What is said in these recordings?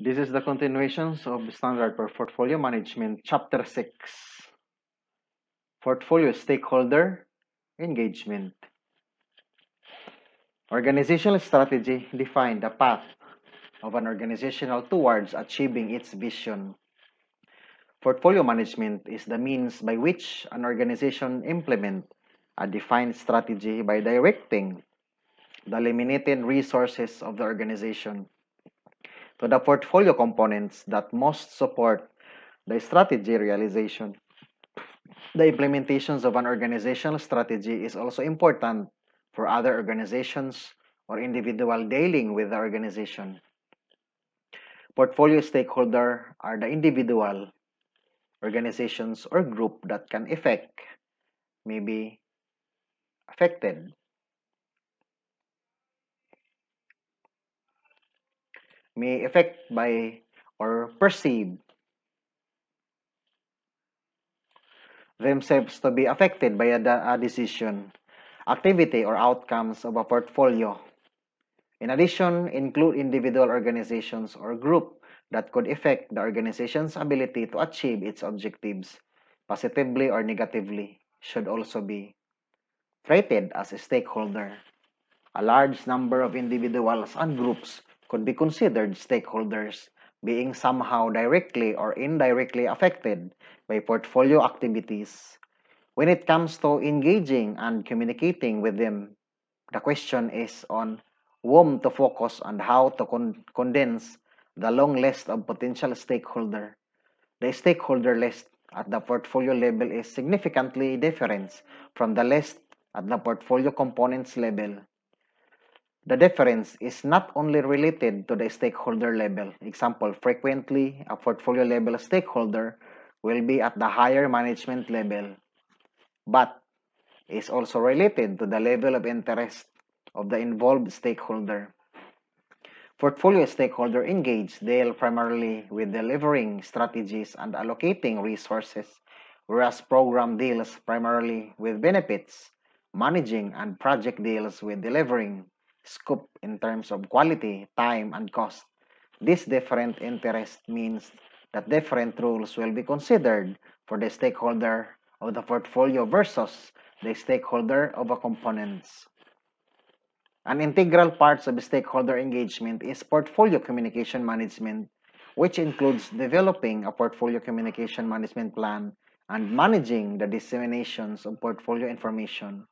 This is the continuations of the Standard for Portfolio Management, Chapter 6 Portfolio Stakeholder Engagement. Organizational strategy define the path of an organizational towards achieving its vision. Portfolio management is the means by which an organization implement a defined strategy by directing the limited resources of the organization to the portfolio components that most support the strategy realization. The implementations of an organizational strategy is also important for other organizations or individual dealing with the organization. Portfolio stakeholder are the individual, organizations, or group that can affect, may be affected may affect by or perceive themselves to be affected by a, a decision, activity, or outcomes of a portfolio. In addition, include individual organizations or group that could affect the organization's ability to achieve its objectives, positively or negatively, should also be treated as a stakeholder. A large number of individuals and groups could be considered stakeholders, being somehow directly or indirectly affected by portfolio activities. When it comes to engaging and communicating with them, the question is on whom to focus and how to con condense the long list of potential stakeholder. The stakeholder list at the portfolio level is significantly different from the list at the portfolio components level. The difference is not only related to the stakeholder level. Example, frequently, a portfolio level stakeholder will be at the higher management level, but is also related to the level of interest of the involved stakeholder. Portfolio stakeholder engage deal primarily with delivering strategies and allocating resources, whereas program deals primarily with benefits, managing, and project deals with delivering scope in terms of quality, time, and cost. This different interest means that different rules will be considered for the stakeholder of the portfolio versus the stakeholder of a components. An integral part of stakeholder engagement is portfolio communication management, which includes developing a portfolio communication management plan and managing the disseminations of portfolio information.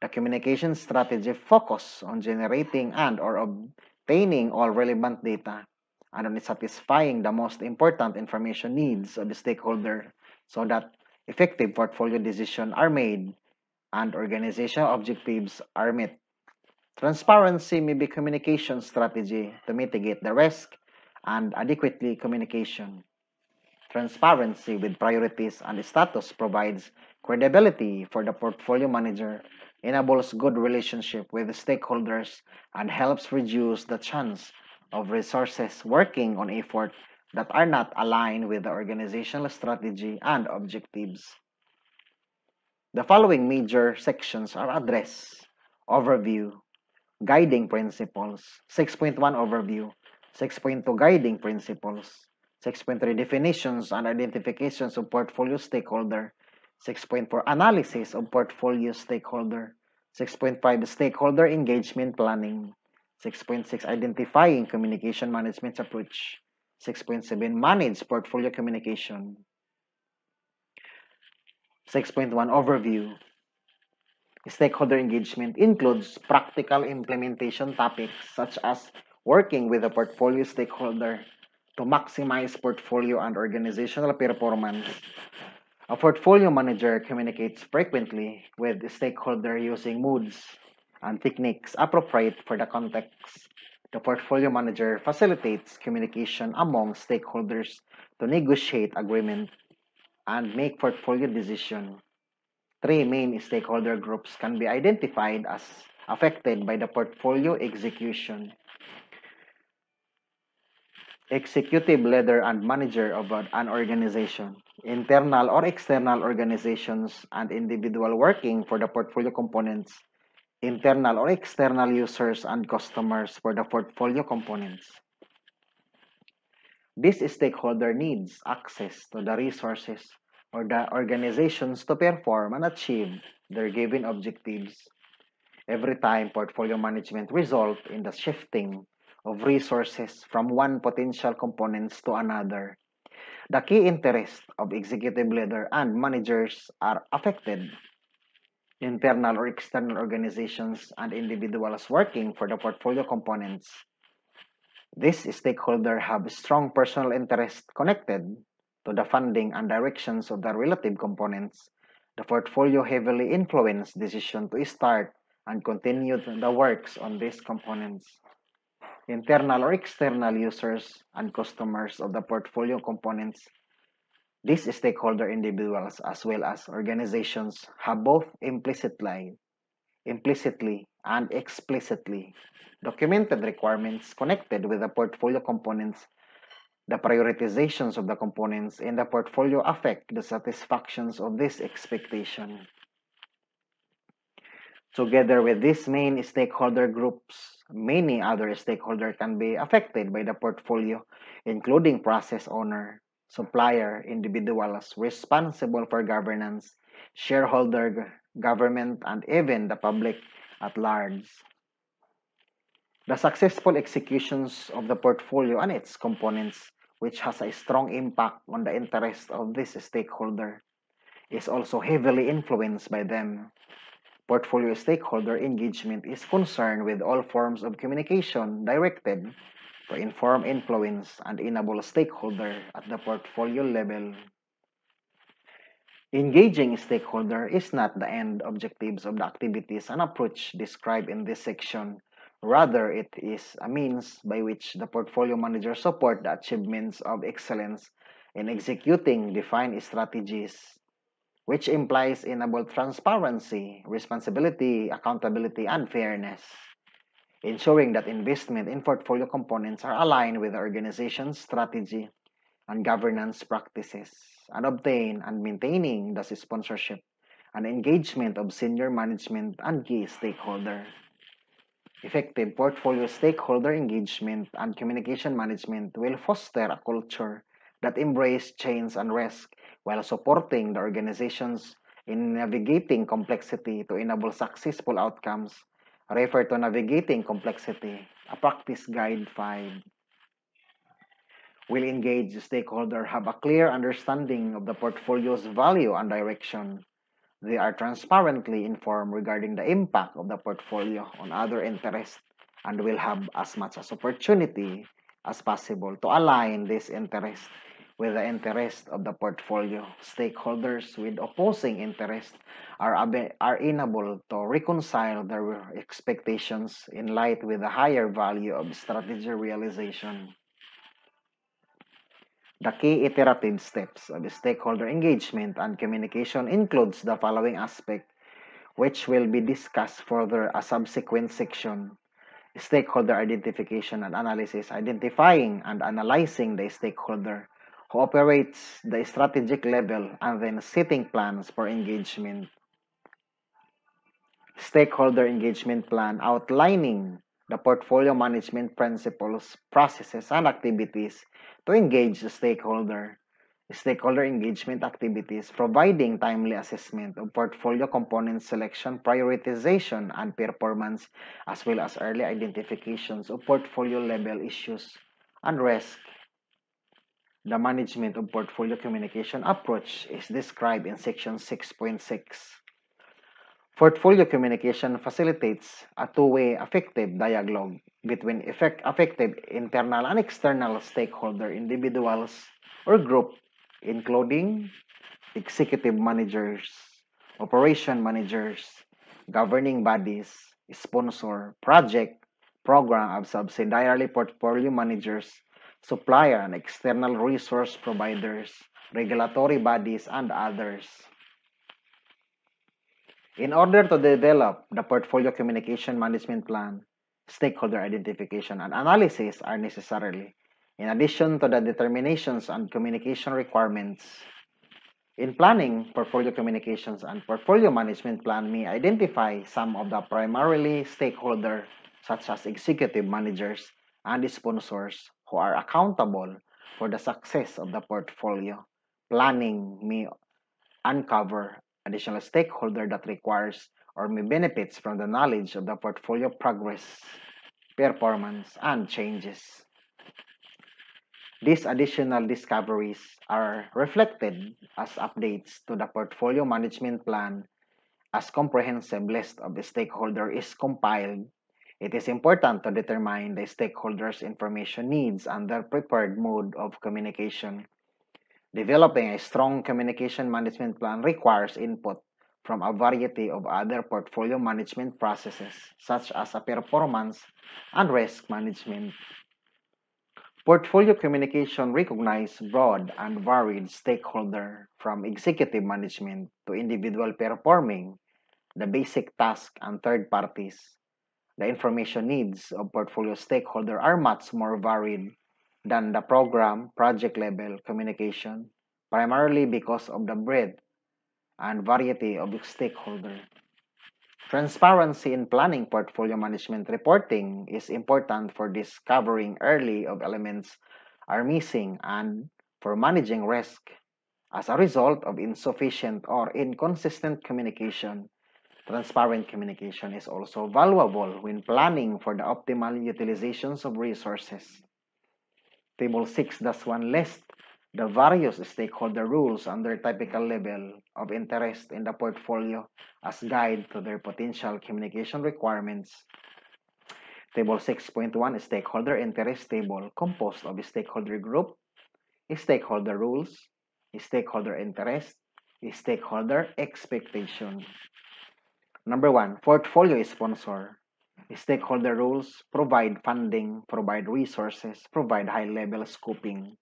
The communication strategy focus on generating and or obtaining all relevant data and on satisfying the most important information needs of the stakeholder so that effective portfolio decisions are made and organizational objectives are met. Transparency may be communication strategy to mitigate the risk and adequately communication. Transparency with priorities and status provides credibility for the portfolio manager enables good relationship with stakeholders and helps reduce the chance of resources working on effort that are not aligned with the organizational strategy and objectives. The following major sections are address, Overview, Guiding Principles, 6.1 Overview, 6.2 Guiding Principles, 6.3 Definitions and Identifications of Portfolio Stakeholder, 6.4 Analysis of Portfolio Stakeholder. 6.5 Stakeholder Engagement Planning. 6.6 Identifying Communication Management Approach. 6.7 Manage Portfolio Communication. 6.1 Overview. Stakeholder engagement includes practical implementation topics such as working with a portfolio stakeholder to maximize portfolio and organizational performance, a portfolio manager communicates frequently with the stakeholder using moods and techniques appropriate for the context. The portfolio manager facilitates communication among stakeholders to negotiate agreement and make portfolio decision. Three main stakeholder groups can be identified as affected by the portfolio execution executive leader and manager of an organization, internal or external organizations and individual working for the portfolio components, internal or external users and customers for the portfolio components. This stakeholder needs access to the resources or the organizations to perform and achieve their given objectives. Every time portfolio management result in the shifting of resources from one potential components to another. The key interests of executive leader and managers are affected. Internal or external organizations and individuals working for the portfolio components these stakeholders have strong personal interest connected to the funding and directions of the relative components. The portfolio heavily influence decision to start and continue the works on these components. Internal or external users and customers of the portfolio components these stakeholder individuals as well as organizations have both implicitly, implicitly and explicitly documented requirements connected with the portfolio components. The prioritizations of the components in the portfolio affect the satisfactions of this expectation. Together with these main stakeholder groups, many other stakeholders can be affected by the portfolio, including process owner, supplier, individuals responsible for governance, shareholder, government, and even the public at large. The successful executions of the portfolio and its components, which has a strong impact on the interest of this stakeholder, is also heavily influenced by them. Portfolio stakeholder engagement is concerned with all forms of communication directed to inform, influence, and enable stakeholder at the portfolio level. Engaging stakeholder is not the end objectives of the activities and approach described in this section. Rather, it is a means by which the portfolio manager support the achievements of excellence in executing defined strategies, which implies enable transparency, responsibility, accountability, and fairness, ensuring that investment in portfolio components are aligned with the organization's strategy and governance practices and obtain and maintaining the sponsorship and engagement of senior management and key stakeholder. Effective portfolio stakeholder engagement and communication management will foster a culture that embraces change and risk while supporting the organizations in navigating complexity to enable successful outcomes. Refer to Navigating Complexity, a practice guide 5 will engage stakeholder have a clear understanding of the portfolio's value and direction. They are transparently informed regarding the impact of the portfolio on other interests and will have as much as opportunity as possible to align this interest with the interest of the portfolio. Stakeholders with opposing interests are, are unable to reconcile their expectations in light with the higher value of strategy realization. The key iterative steps of stakeholder engagement and communication includes the following aspect, which will be discussed further a subsequent section. Stakeholder identification and analysis, identifying and analyzing the stakeholder who operates the strategic level and then setting plans for engagement. Stakeholder engagement plan outlining the portfolio management principles, processes, and activities to engage the stakeholder. Stakeholder engagement activities providing timely assessment of portfolio component selection, prioritization, and performance, as well as early identifications of portfolio level issues and risk. The management of portfolio communication approach is described in section 6.6. Portfolio communication facilitates a two-way effective dialogue between effect, effective internal and external stakeholder individuals or group, including executive managers, operation managers, governing bodies, sponsor, project, program of subsidiary portfolio managers, supplier and external resource providers, regulatory bodies, and others. In order to develop the portfolio communication management plan, stakeholder identification and analysis are necessarily, in addition to the determinations and communication requirements. In planning, portfolio communications and portfolio management plan may identify some of the primarily stakeholder such as executive managers and sponsors who are accountable for the success of the portfolio. Planning may uncover additional stakeholder that requires or may benefits from the knowledge of the portfolio progress, performance, and changes. These additional discoveries are reflected as updates to the portfolio management plan as comprehensive list of the stakeholder is compiled. It is important to determine the stakeholders' information needs and their preferred mode of communication. Developing a strong communication management plan requires input from a variety of other portfolio management processes, such as a performance and risk management. Portfolio communication recognizes broad and varied stakeholder from executive management to individual performing the basic task and third parties. The information needs of portfolio stakeholder are much more varied than the program project level communication, primarily because of the breadth and variety of stakeholder. Transparency in planning portfolio management reporting is important for discovering early of elements are missing and for managing risk. As a result of insufficient or inconsistent communication, transparent communication is also valuable when planning for the optimal utilizations of resources. Table 6-1 lists the various stakeholder rules and their typical level of interest in the portfolio as guide to their potential communication requirements. Table 6.1 Stakeholder Interest Table composed of stakeholder group, stakeholder rules, stakeholder interest, stakeholder expectation. Number one, portfolio sponsor. Stakeholder rules provide funding, provide resources, provide high-level scoping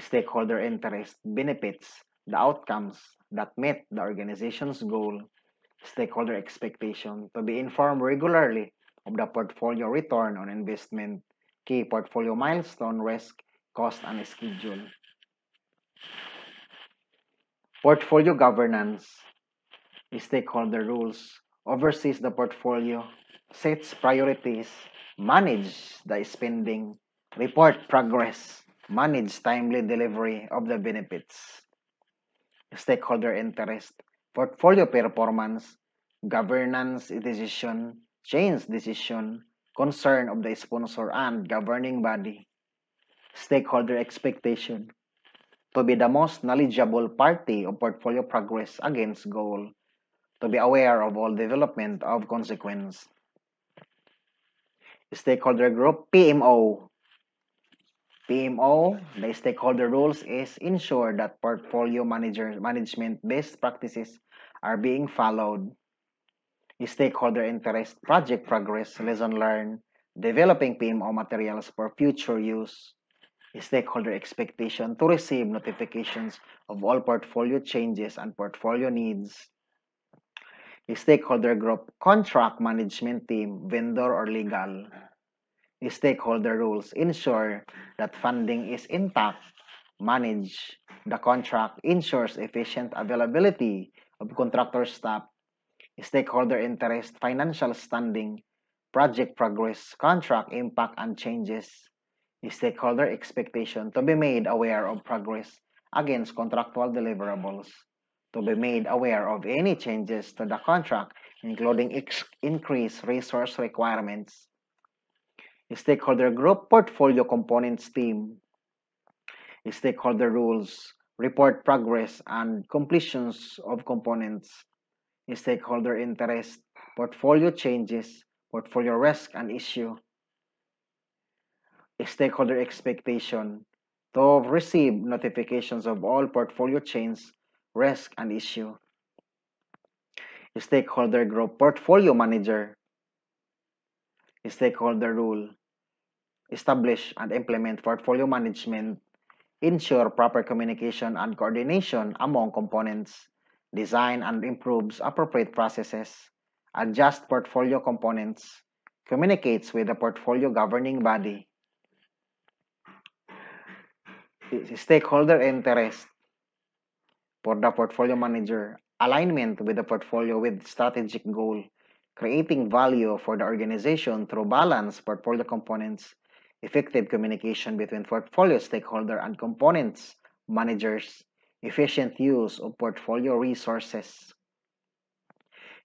stakeholder interest benefits the outcomes that meet the organization's goal, stakeholder expectation to be informed regularly of the portfolio return on investment, key portfolio milestone, risk, cost, and schedule. Portfolio governance, stakeholder rules, oversees the portfolio, sets priorities, manage the spending, report progress, manage timely delivery of the benefits, stakeholder interest, portfolio performance, governance decision, change decision, concern of the sponsor and governing body, stakeholder expectation, to be the most knowledgeable party of portfolio progress against goal, to be aware of all development of consequence. Stakeholder group, PMO, PMO, the stakeholder rules is ensure that portfolio manager management best practices are being followed. Stakeholder interest, project progress, lesson learned, developing PMO materials for future use. Stakeholder expectation to receive notifications of all portfolio changes and portfolio needs. Stakeholder group, contract management team, vendor or legal. Stakeholder rules ensure that funding is intact, manage the contract, ensures efficient availability of contractor staff, stakeholder interest, financial standing, project progress, contract impact and changes, stakeholder expectation to be made aware of progress against contractual deliverables, to be made aware of any changes to the contract, including increased resource requirements, stakeholder group, portfolio components team, stakeholder rules, report progress and completions of components, stakeholder interest, portfolio changes, portfolio risk and issue, stakeholder expectation to receive notifications of all portfolio change, risk and issue, stakeholder group, portfolio manager, stakeholder rule, establish and implement portfolio management, ensure proper communication and coordination among components, design and improves appropriate processes, adjust portfolio components, communicates with the portfolio governing body, stakeholder interest for the portfolio manager, alignment with the portfolio with strategic goal, creating value for the organization through balanced portfolio components, effective communication between portfolio stakeholder and components, managers, efficient use of portfolio resources,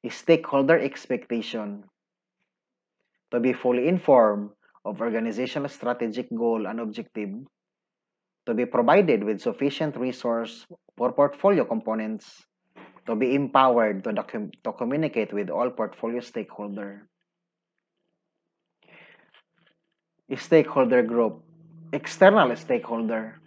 stakeholder expectation to be fully informed of organizational strategic goal and objective, to be provided with sufficient resource for portfolio components, to be empowered to, to communicate with all portfolio stakeholder. Stakeholder group, external stakeholder,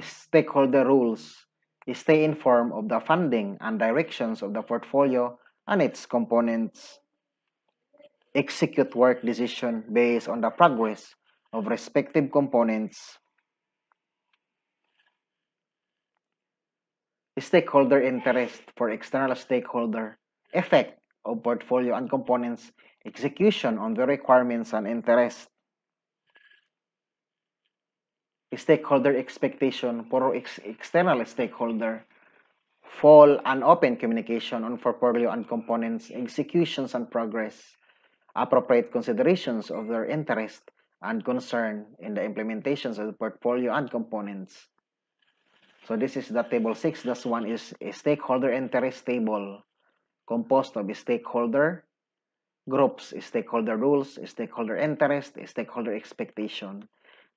stakeholder rules, stay informed of the funding and directions of the portfolio and its components, execute work decision based on the progress of respective components, stakeholder interest for external stakeholder, effect of portfolio and components, execution on the requirements and interest, stakeholder expectation for ex external stakeholder, full and open communication on portfolio and components, executions and progress, appropriate considerations of their interest and concern in the implementations of the portfolio and components. So this is the table 6. This one is a stakeholder interest table composed of stakeholder groups, stakeholder rules, stakeholder interest, stakeholder expectation.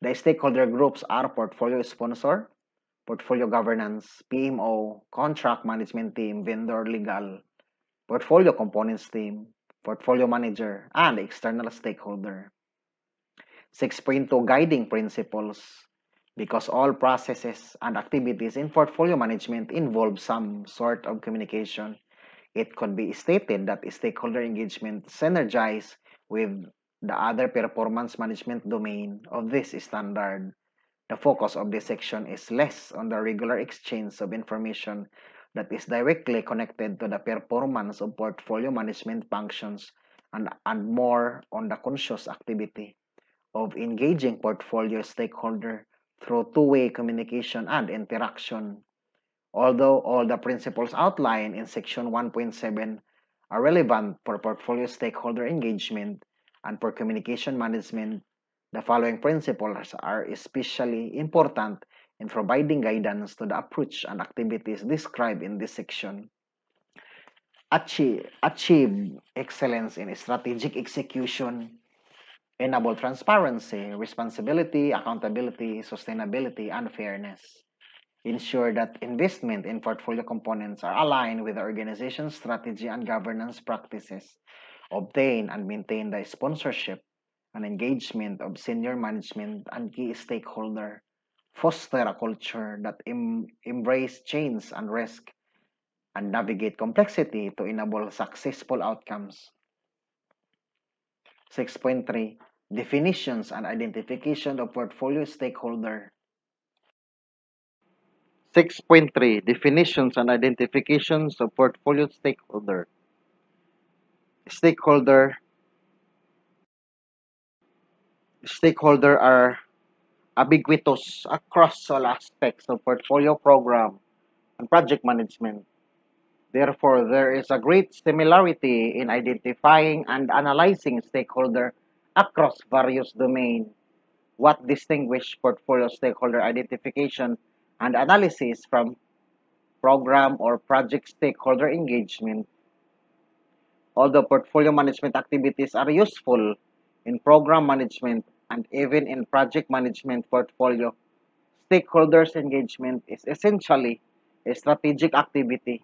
The stakeholder groups are portfolio sponsor, portfolio governance, PMO, contract management team, vendor legal, portfolio components team, portfolio manager, ah, and external stakeholder. 6.2 Guiding Principles because all processes and activities in portfolio management involve some sort of communication. It could be stated that stakeholder engagement synergize with the other performance management domain of this standard. The focus of this section is less on the regular exchange of information that is directly connected to the performance of portfolio management functions and, and more on the conscious activity of engaging portfolio stakeholder through two-way communication and interaction. Although all the principles outlined in section 1.7 are relevant for portfolio stakeholder engagement, and for communication management, the following principles are especially important in providing guidance to the approach and activities described in this section. Achieve, achieve excellence in strategic execution, enable transparency, responsibility, accountability, sustainability, and fairness. Ensure that investment in portfolio components are aligned with the organization's strategy and governance practices obtain and maintain the sponsorship and engagement of senior management and key stakeholder, foster a culture that em embrace change and risk, and navigate complexity to enable successful outcomes. 6.3 Definitions and identification of portfolio stakeholder. 6.3 Definitions and identifications of portfolio stakeholder stakeholder stakeholder are ubiquitous across all aspects of portfolio program and project management. Therefore, there is a great similarity in identifying and analyzing stakeholder across various domains. What distinguish portfolio stakeholder identification and analysis from program or project stakeholder engagement Although portfolio management activities are useful in program management and even in project management portfolio, stakeholders engagement is essentially a strategic activity.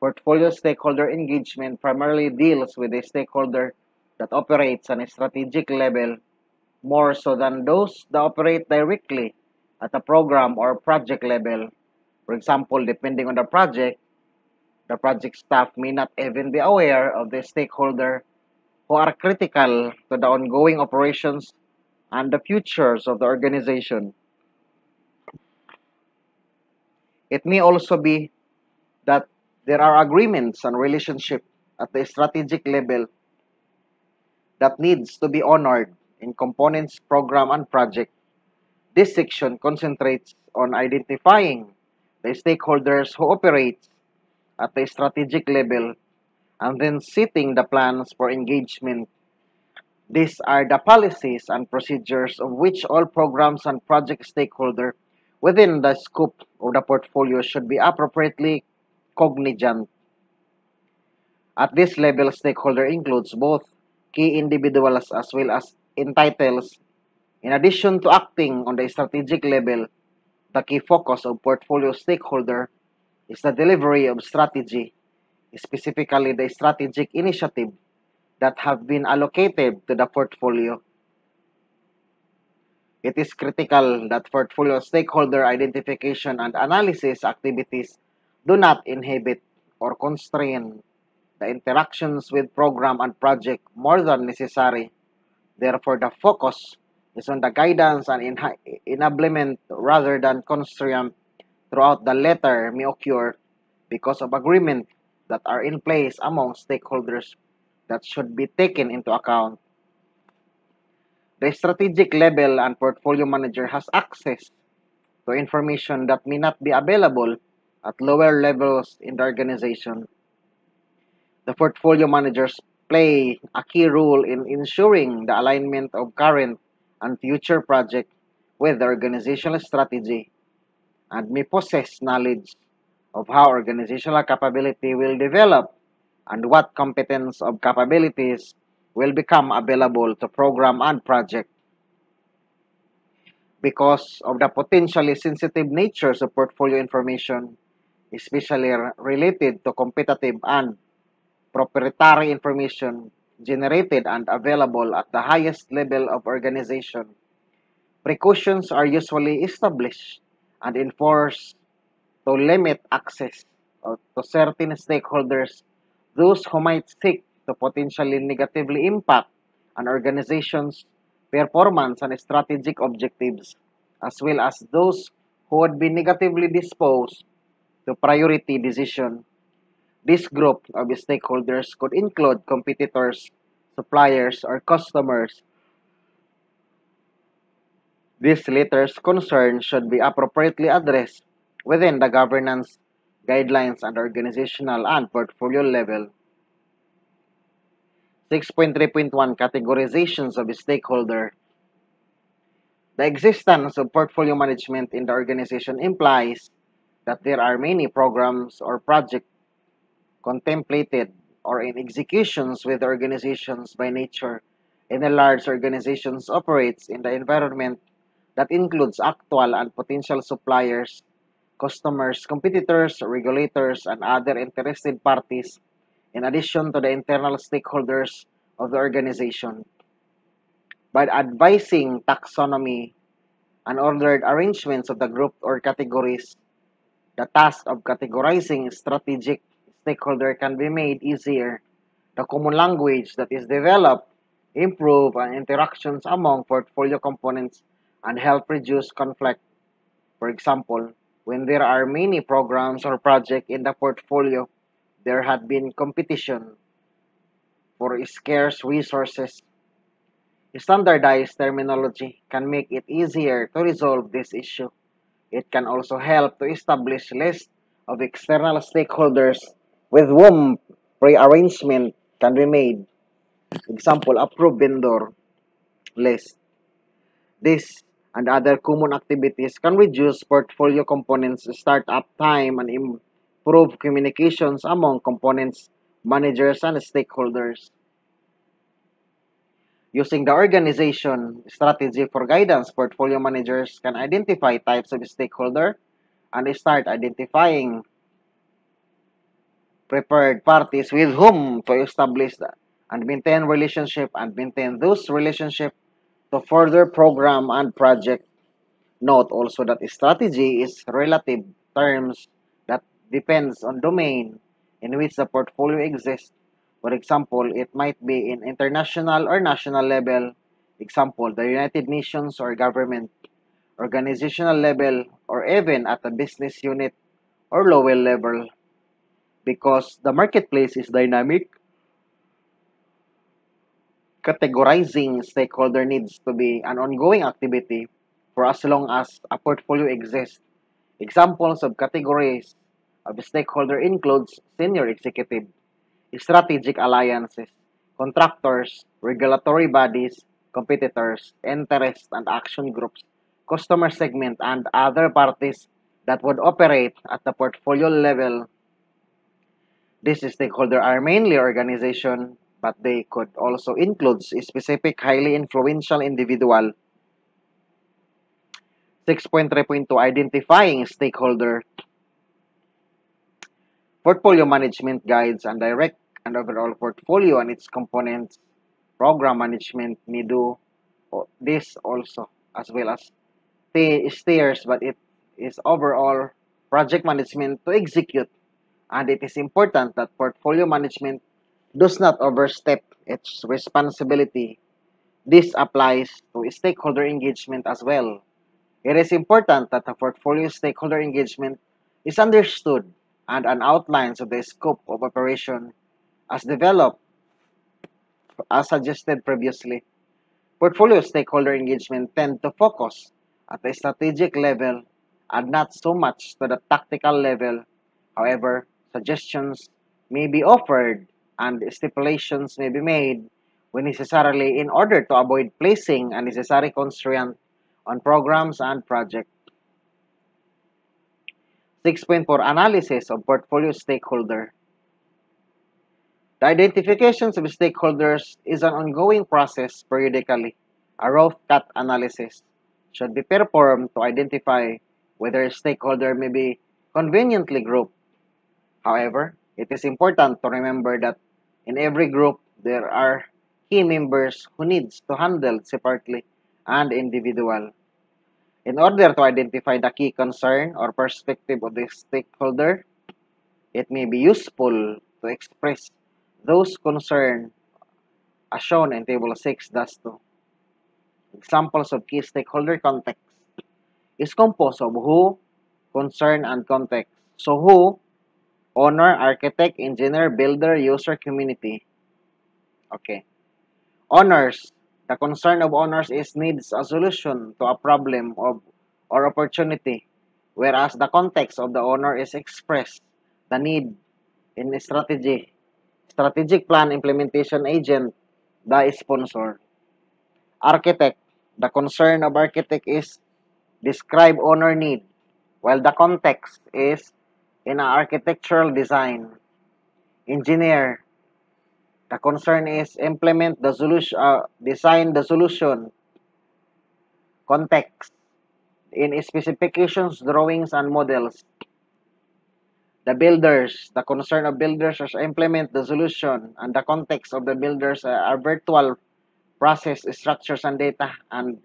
Portfolio stakeholder engagement primarily deals with a stakeholder that operates on a strategic level more so than those that operate directly at a program or project level. For example, depending on the project, the project staff may not even be aware of the stakeholder who are critical to the ongoing operations and the futures of the organization. It may also be that there are agreements and relationships at the strategic level that needs to be honored in components, program, and project. This section concentrates on identifying the stakeholders who operate at the strategic level and then setting the plans for engagement These are the policies and procedures of which all programs and project stakeholders within the scope of the portfolio should be appropriately cognizant. At this level, stakeholder includes both key individuals as well as entitles. In addition to acting on the strategic level, the key focus of portfolio stakeholder is the delivery of strategy, specifically the strategic initiative that have been allocated to the portfolio. It is critical that portfolio stakeholder identification and analysis activities do not inhibit or constrain the interactions with program and project more than necessary. Therefore, the focus is on the guidance and enablement rather than constraint throughout the letter may occur because of agreement that are in place among stakeholders that should be taken into account. The strategic level and portfolio manager has access to information that may not be available at lower levels in the organization. The portfolio managers play a key role in ensuring the alignment of current and future projects with the organizational strategy and may possess knowledge of how organizational capability will develop and what competence of capabilities will become available to program and project. Because of the potentially sensitive natures of portfolio information, especially related to competitive and proprietary information generated and available at the highest level of organization. Precautions are usually established and enforced to limit access uh, to certain stakeholders, those who might seek to potentially negatively impact an organization's performance and strategic objectives, as well as those who would be negatively disposed to priority decision this group of stakeholders could include competitors, suppliers, or customers. These letters concern should be appropriately addressed within the governance guidelines at organizational and portfolio level. 6.3.1 Categorizations of stakeholder The existence of portfolio management in the organization implies that there are many programs or projects contemplated or in executions with organizations by nature in a large organizations operates in the environment that includes actual and potential suppliers, customers, competitors, regulators, and other interested parties, in addition to the internal stakeholders of the organization. By advising taxonomy and ordered arrangements of the group or categories, the task of categorizing strategic stakeholder can be made easier. The common language that is developed improve and interactions among portfolio components and help reduce conflict. For example, when there are many programs or projects in the portfolio, there had been competition for scarce resources. Standardized terminology can make it easier to resolve this issue. It can also help to establish lists of external stakeholders with whom pre-arrangement can be made. Example, approved vendor list. This and other common activities can reduce portfolio components startup time and improve communications among components, managers, and stakeholders. Using the organization strategy for guidance, portfolio managers can identify types of stakeholder and start identifying prepared parties with whom to establish and maintain relationship and maintain those relationship to further program and project. Note also that strategy is relative terms that depends on domain in which the portfolio exists. For example, it might be in international or national level, example, the United Nations or government, organizational level, or even at a business unit or lower level because the marketplace is dynamic. Categorizing stakeholder needs to be an ongoing activity for as long as a portfolio exists. Examples of categories of stakeholder includes senior executive, strategic alliances, contractors, regulatory bodies, competitors, interest and action groups, customer segment, and other parties that would operate at the portfolio level. These stakeholders are mainly organization, but they could also include specific highly influential individual. 6.3.2 Identifying stakeholder portfolio management guides and direct and overall portfolio and its components program management may do this also as well as steers but it is overall project management to execute and it is important that portfolio management does not overstep its responsibility. This applies to stakeholder engagement as well. It is important that the portfolio stakeholder engagement is understood and an outline of the scope of operation as developed as suggested previously. Portfolio stakeholder engagement tend to focus at the strategic level and not so much to the tactical level. However, suggestions may be offered and stipulations may be made when necessarily in order to avoid placing unnecessary constraint on programs and projects. 6.4 Analysis of Portfolio Stakeholder The identification of stakeholders is an ongoing process periodically. A rough cut analysis should be performed to identify whether a stakeholder may be conveniently grouped. However, it is important to remember that in every group, there are key members who needs to handle separately and individual. In order to identify the key concern or perspective of the stakeholder, it may be useful to express those concerns as shown in Table 6-2. Examples of key stakeholder context is composed of who, concern, and context. So who owner, architect, engineer, builder, user, community. Okay. Owners. The concern of owners is needs a solution to a problem of or opportunity, whereas the context of the owner is expressed the need in strategy, strategic plan implementation agent, the sponsor. Architect. The concern of architect is describe owner need, while the context is in architectural design. Engineer, the concern is implement the solution, uh, design the solution, context, in specifications, drawings, and models. The builders, the concern of builders is implement the solution and the context of the builders are virtual process structures and data and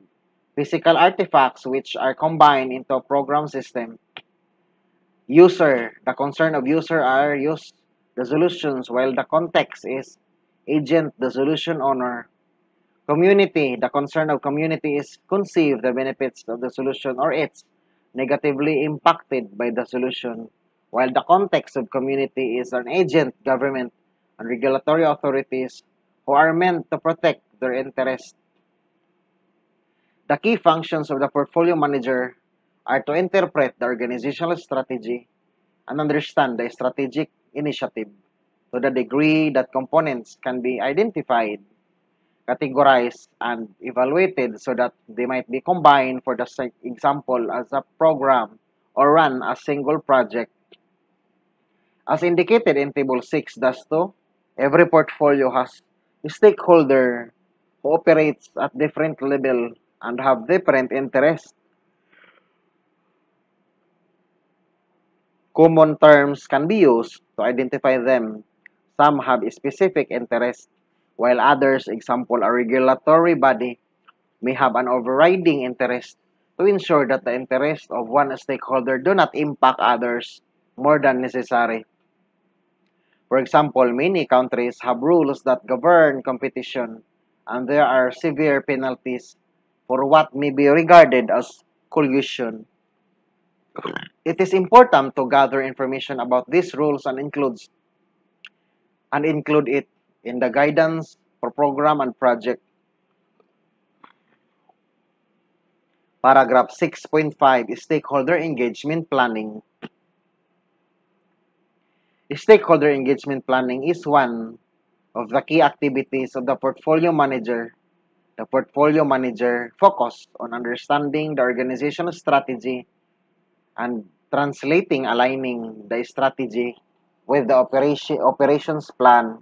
physical artifacts which are combined into a program system. User, the concern of user are use the solutions while the context is agent, the solution owner. Community, the concern of community is conceive the benefits of the solution or it's negatively impacted by the solution, while the context of community is an agent, government, and regulatory authorities who are meant to protect their interests. The key functions of the portfolio manager are to interpret the organizational strategy and understand the strategic initiative to the degree that components can be identified, categorized, and evaluated so that they might be combined for the example as a program or run a single project. As indicated in Table 6-2, every portfolio has stakeholder who operates at different level and have different interests Common terms can be used to identify them. Some have specific interest, while others, example a regulatory body, may have an overriding interest to ensure that the interests of one stakeholder do not impact others more than necessary. For example, many countries have rules that govern competition, and there are severe penalties for what may be regarded as collusion. It is important to gather information about these rules and includes and include it in the guidance for program and project. Paragraph 6.5 Stakeholder Engagement Planning. Stakeholder engagement planning is one of the key activities of the portfolio manager, the portfolio manager focused on understanding the organizational strategy and translating, aligning the strategy with the operation, operations plan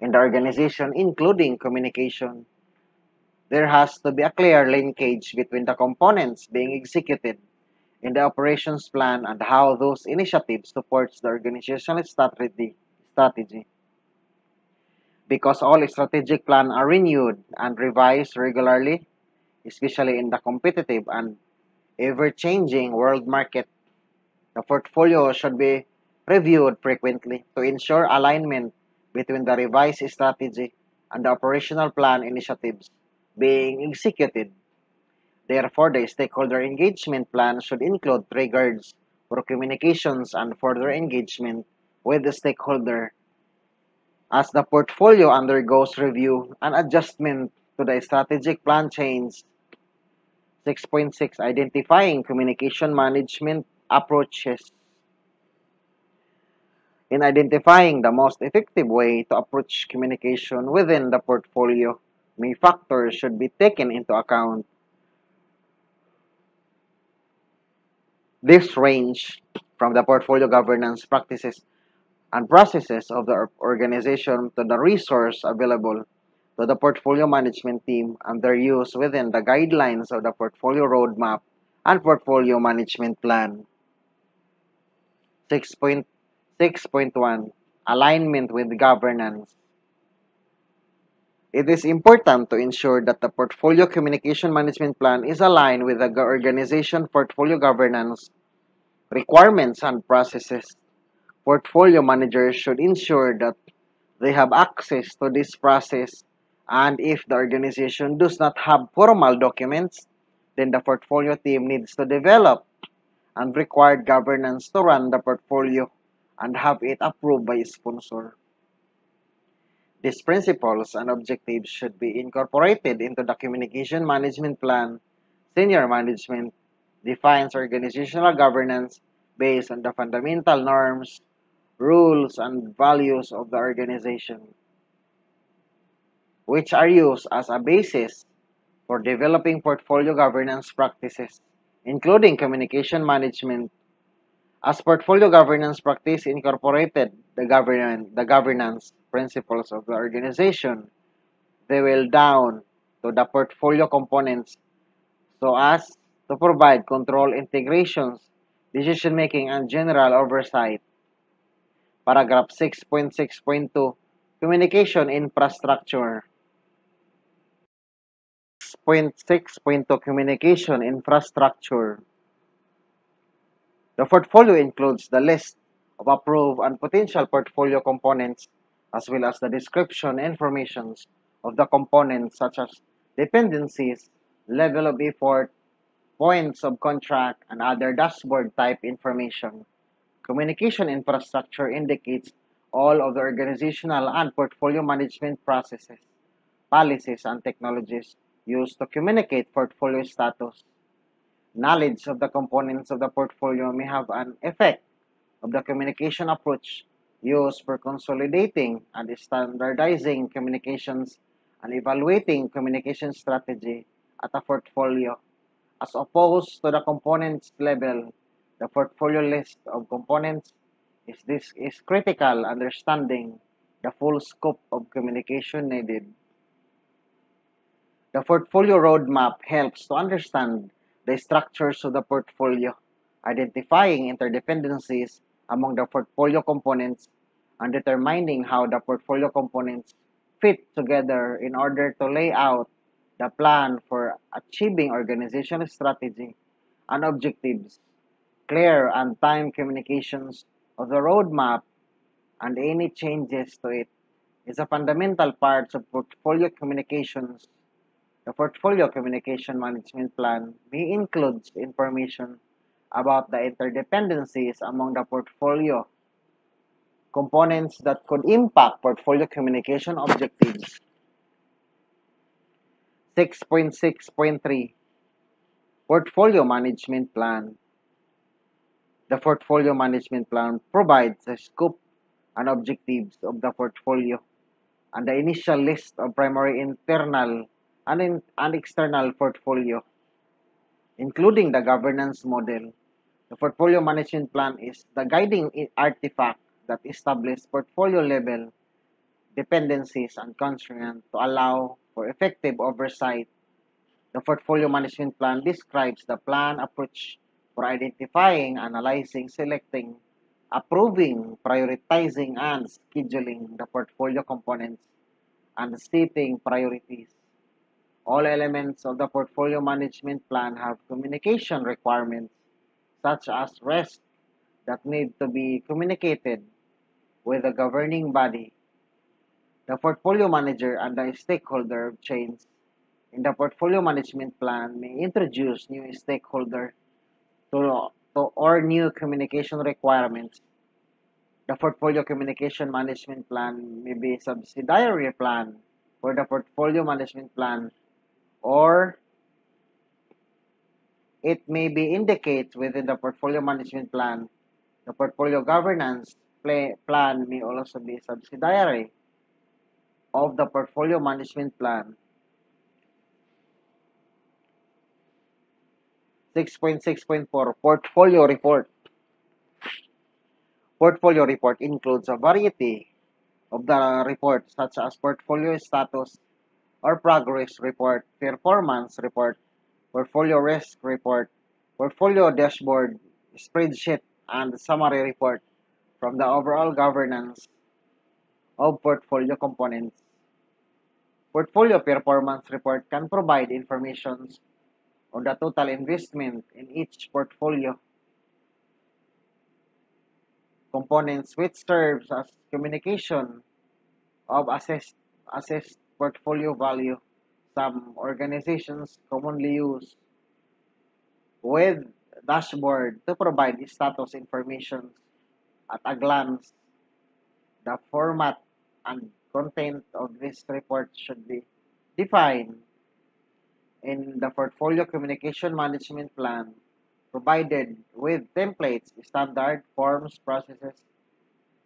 in the organization, including communication. There has to be a clear linkage between the components being executed in the operations plan and how those initiatives supports the organizational strategy. strategy. Because all strategic plans are renewed and revised regularly, especially in the competitive and ever-changing world market, the portfolio should be reviewed frequently to ensure alignment between the revised strategy and the operational plan initiatives being executed. Therefore, the stakeholder engagement plan should include triggers for communications and further engagement with the stakeholder as the portfolio undergoes review and adjustment to the strategic plan change. 6.6 Identifying communication management approaches. In identifying the most effective way to approach communication within the portfolio, many factors should be taken into account. This range from the portfolio governance practices and processes of the organization to the resource available to the portfolio management team and their use within the guidelines of the portfolio roadmap and portfolio management plan. 6.6.1 Alignment with governance. It is important to ensure that the portfolio communication management plan is aligned with the organization portfolio governance requirements and processes. Portfolio managers should ensure that they have access to this process and if the organization does not have formal documents, then the portfolio team needs to develop and required governance to run the portfolio and have it approved by a sponsor. These principles and objectives should be incorporated into the communication management plan. Senior management defines organizational governance based on the fundamental norms, rules, and values of the organization, which are used as a basis for developing portfolio governance practices, including communication management. As portfolio governance practice incorporated the, the governance principles of the organization. They will down to the portfolio components so as to provide control integrations, decision making, and general oversight. Paragraph 6.6.2 Communication Infrastructure 6.6.2 Communication Infrastructure The portfolio includes the list of approved and potential portfolio components as well as the description informations of the components such as dependencies, level of effort, points of contract, and other dashboard type information. Communication infrastructure indicates all of the organizational and portfolio management processes, policies, and technologies used to communicate portfolio status. Knowledge of the components of the portfolio may have an effect of the communication approach used for consolidating and standardizing communications and evaluating communication strategy at a portfolio as opposed to the components level the portfolio list of components is this is critical understanding the full scope of communication needed the portfolio roadmap helps to understand the structures of the portfolio identifying interdependencies among the portfolio components and determining how the portfolio components fit together in order to lay out the plan for achieving organizational strategy and objectives, clear and time communications of the roadmap, and any changes to it is a fundamental part of portfolio communications. The portfolio communication management plan may include information about the interdependencies among the portfolio components that could impact portfolio communication objectives. 6.6.3 Portfolio Management Plan The Portfolio Management Plan provides the scope and objectives of the portfolio and the initial list of primary internal and, in, and external portfolio, including the governance model. The portfolio management plan is the guiding artifact that establishes portfolio level dependencies and constraints to allow for effective oversight. The portfolio management plan describes the plan approach for identifying, analyzing, selecting, approving, prioritizing, and scheduling the portfolio components and setting priorities. All elements of the portfolio management plan have communication requirements such as REST that need to be communicated with the governing body, the portfolio manager, and the stakeholder chains. In the portfolio management plan may introduce new stakeholder to, to or new communication requirements. The portfolio communication management plan may be a subsidiary plan for the portfolio management plan or it may be indicated within the portfolio management plan. The portfolio governance plan may also be subsidiary of the portfolio management plan. 6.6.4 Portfolio Report Portfolio report includes a variety of the reports such as portfolio status or progress report, performance report, portfolio risk report, portfolio dashboard, spreadsheet, and summary report from the overall governance of portfolio components. Portfolio performance report can provide information on the total investment in each portfolio components which serves as communication of assessed, assessed portfolio value. Some organizations commonly use with dashboard to provide status information at a glance. The format and content of this report should be defined in the portfolio communication management plan provided with templates, standard forms, processes,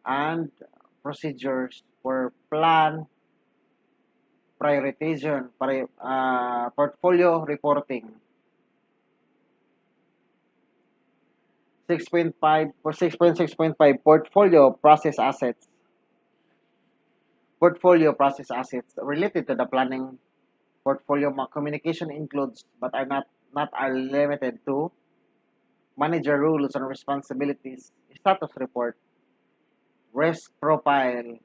and procedures for plan prioritization, uh, portfolio reporting. 6.5 for 6.6.5 portfolio process assets. Portfolio process assets related to the planning portfolio communication includes but are not not are limited to manager rules and responsibilities, status report, risk profile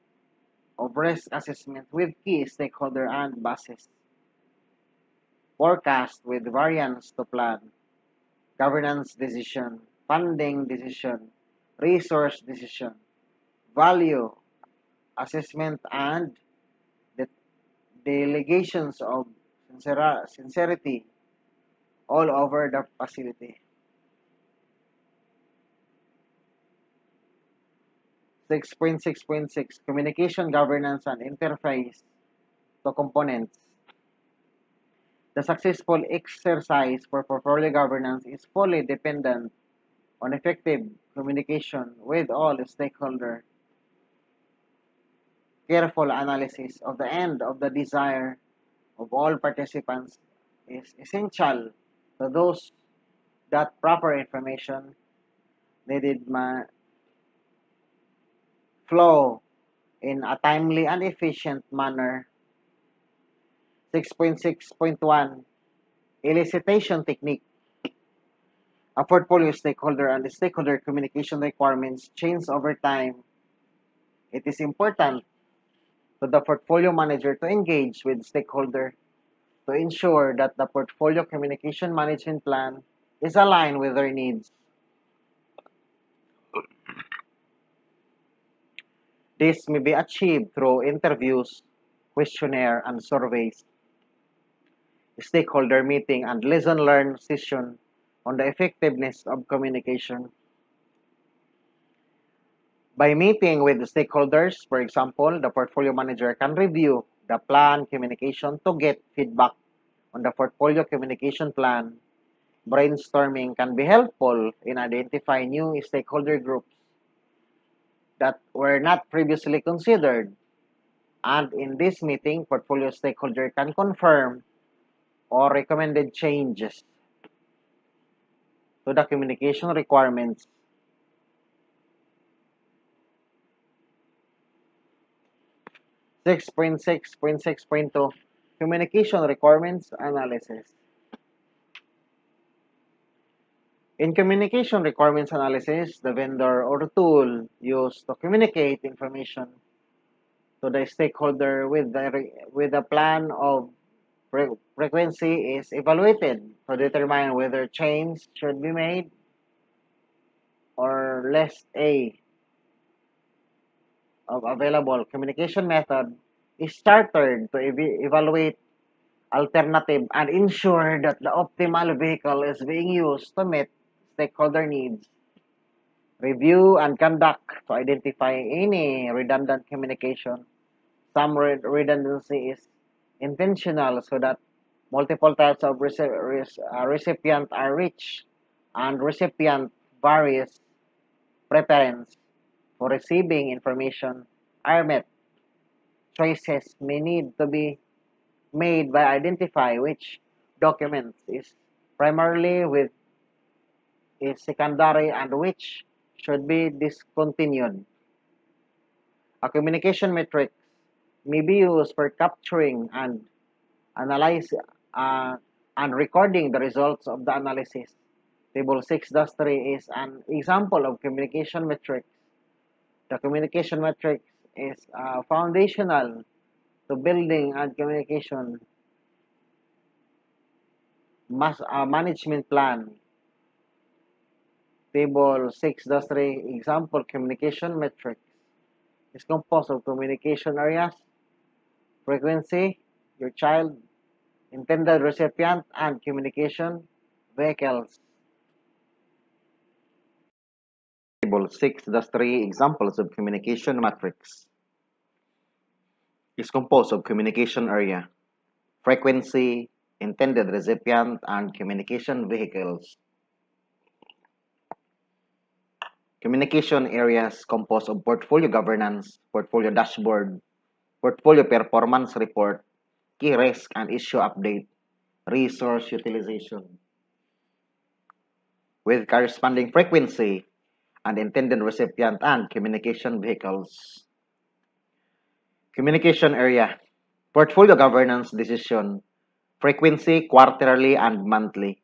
of risk assessment with key stakeholder and basis, forecast with variance to plan, governance decision, funding decision, resource decision, value assessment, and the delegations of sincerity all over the facility. 6.6.6 Communication Governance and Interface to Components. The successful exercise for portfolio governance is fully dependent on effective communication with all stakeholders. Careful analysis of the end of the desire of all participants is essential to those that proper information needed flow in a timely and efficient manner. 6.6.1 Elicitation Technique A portfolio stakeholder and stakeholder communication requirements change over time. It is important to the portfolio manager to engage with stakeholder to ensure that the portfolio communication management plan is aligned with their needs. This may be achieved through interviews, questionnaire, and surveys, stakeholder meeting, and lesson learned session on the effectiveness of communication. By meeting with the stakeholders, for example, the portfolio manager can review the plan communication to get feedback on the portfolio communication plan. Brainstorming can be helpful in identifying new stakeholder groups that were not previously considered. And in this meeting, portfolio stakeholder can confirm or recommended changes to the communication requirements. Six point six point six point two Communication Requirements Analysis In communication requirements analysis, the vendor or tool used to communicate information to the stakeholder with the, with a plan of frequency is evaluated to determine whether change should be made or less A of available communication method is started to ev evaluate alternative and ensure that the optimal vehicle is being used to meet stakeholder needs. Review and conduct to identify any redundant communication. Some redundancy is intentional so that multiple types of uh, recipient are reached and recipient various preference for receiving information are met. Choices may need to be made by identify which documents is primarily with is secondary and which should be discontinued. A communication matrix may be used for capturing and analyze uh, and recording the results of the analysis. Table 6-3 is an example of communication matrix. The communication matrix is uh, foundational to building and communication mass, uh, management plan Table 6-3 example communication metrics is composed of communication areas, frequency, your child, intended recipient, and communication vehicles. Table 6-3 examples of communication matrix is composed of communication area, frequency, intended recipient, and communication vehicles. Communication areas composed of portfolio governance, portfolio dashboard, portfolio performance report, key risk and issue update, resource utilization. With corresponding frequency and intended recipient and communication vehicles. Communication area, portfolio governance decision, frequency quarterly and monthly,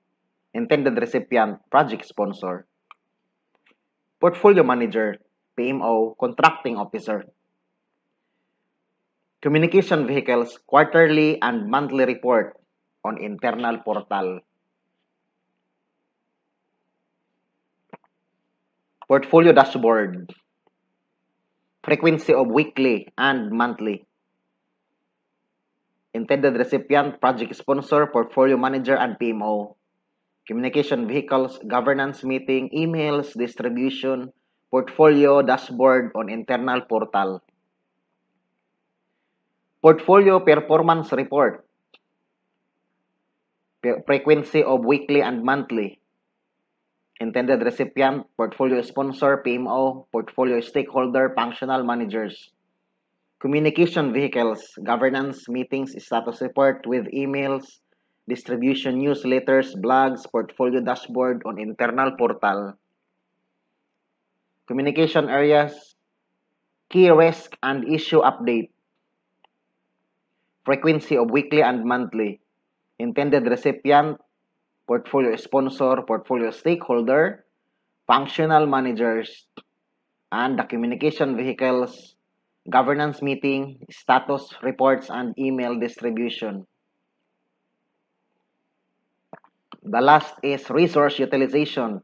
intended recipient, project sponsor, Portfolio Manager, PMO, Contracting Officer. Communication Vehicles quarterly and monthly report on internal portal. Portfolio Dashboard. Frequency of weekly and monthly. Intended recipient, project sponsor, portfolio manager, and PMO communication vehicles, governance meeting, emails, distribution, portfolio, dashboard on internal portal. Portfolio performance report. Frequency of weekly and monthly. Intended recipient, portfolio sponsor, PMO, portfolio stakeholder, functional managers. Communication vehicles, governance meetings, status report with emails, distribution newsletters, blogs, portfolio dashboard on internal portal. Communication areas, key risk and issue update. Frequency of weekly and monthly. Intended recipient, portfolio sponsor, portfolio stakeholder, functional managers, and the communication vehicles, governance meeting, status reports, and email distribution. The last is resource utilization,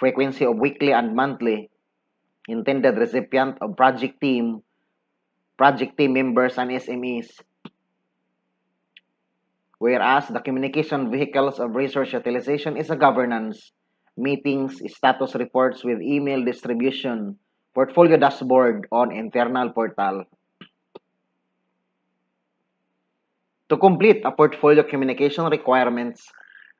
frequency of weekly and monthly, intended recipient of project team, project team members and SMEs. Whereas the communication vehicles of resource utilization is a governance, meetings, status reports with email distribution, portfolio dashboard on internal portal. To complete a portfolio communication requirements,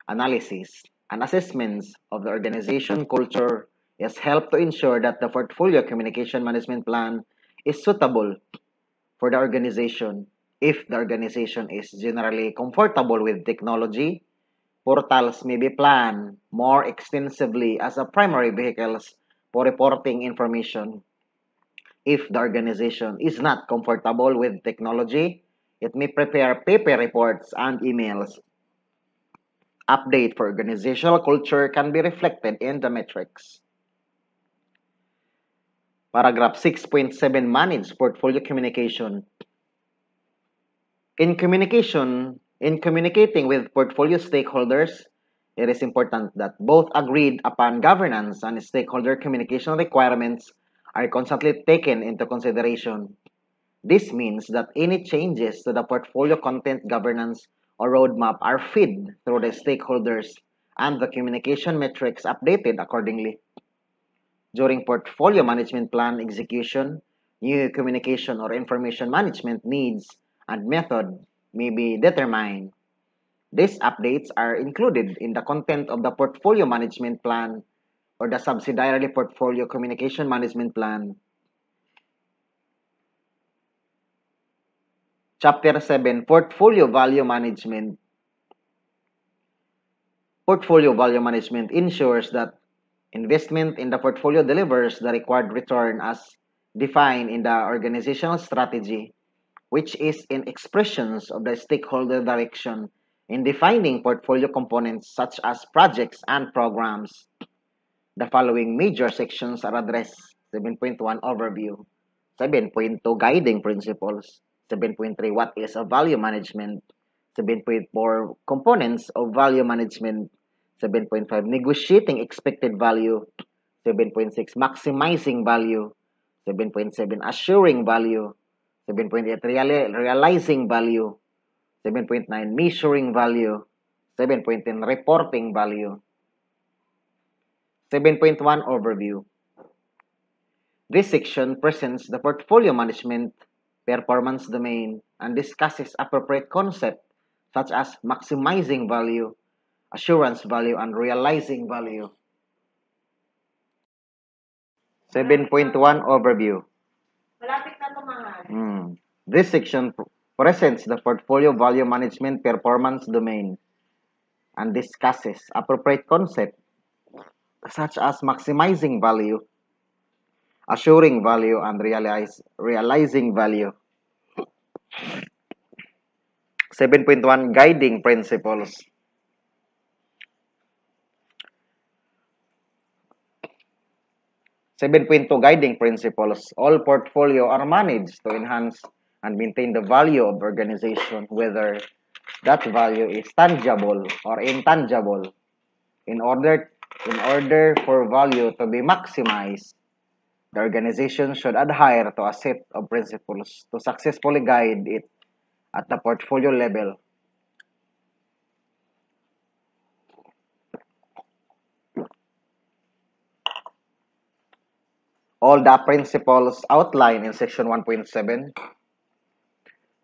analysis, and assessments of the organization culture is helped to ensure that the portfolio communication management plan is suitable for the organization if the organization is generally comfortable with technology. Portals may be planned more extensively as a primary vehicles for reporting information. If the organization is not comfortable with technology, it may prepare paper reports and emails. Update for organizational culture can be reflected in the metrics. Paragraph 6.7 Manage portfolio communication. In communication, in communicating with portfolio stakeholders, it is important that both agreed upon governance and stakeholder communication requirements are constantly taken into consideration. This means that any changes to the portfolio content governance or roadmap are fed through the stakeholders and the communication metrics updated accordingly. During portfolio management plan execution, new communication or information management needs and method may be determined. These updates are included in the content of the portfolio management plan or the subsidiary portfolio communication management plan. Chapter 7 Portfolio Value Management Portfolio value management ensures that investment in the portfolio delivers the required return as defined in the organizational strategy, which is in expressions of the stakeholder direction in defining portfolio components such as projects and programs. The following major sections are addressed. 7.1 Overview 7.2 Guiding Principles 7.3 What is a value management? 7.4 Components of value management. 7.5 Negotiating expected value. 7.6 Maximizing value. 7.7 Assuring value. 7.8 reali Realizing value. 7.9 Measuring value. 7.10 Reporting value. 7.1 Overview. This section presents the portfolio management performance domain and discusses appropriate concepts such as maximizing value, assurance value, and realizing value. 7.1 Overview Malapit na tumangan. Hmm. This section presents the portfolio value management performance domain and discusses appropriate concepts such as maximizing value, assuring value, and realize, realizing value. 7.1 Guiding Principles Seven point two guiding principles. All portfolio are managed to enhance and maintain the value of organization, whether that value is tangible or intangible. In order in order for value to be maximized, the organization should adhere to a set of principles to successfully guide it at the portfolio level. All the principles outlined in section 1.7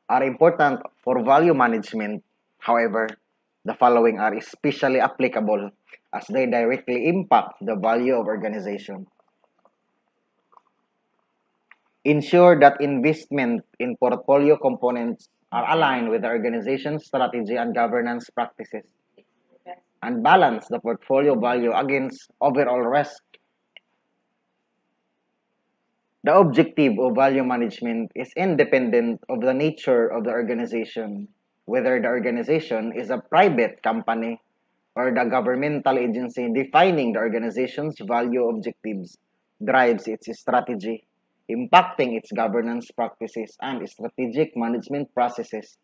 are important for value management. However, the following are especially applicable as they directly impact the value of organization. Ensure that investment in portfolio components are aligned with the organization's strategy and governance practices and balance the portfolio value against overall risk. The objective of value management is independent of the nature of the organization, whether the organization is a private company or the governmental agency defining the organization's value objectives drives its strategy, impacting its governance practices and strategic management processes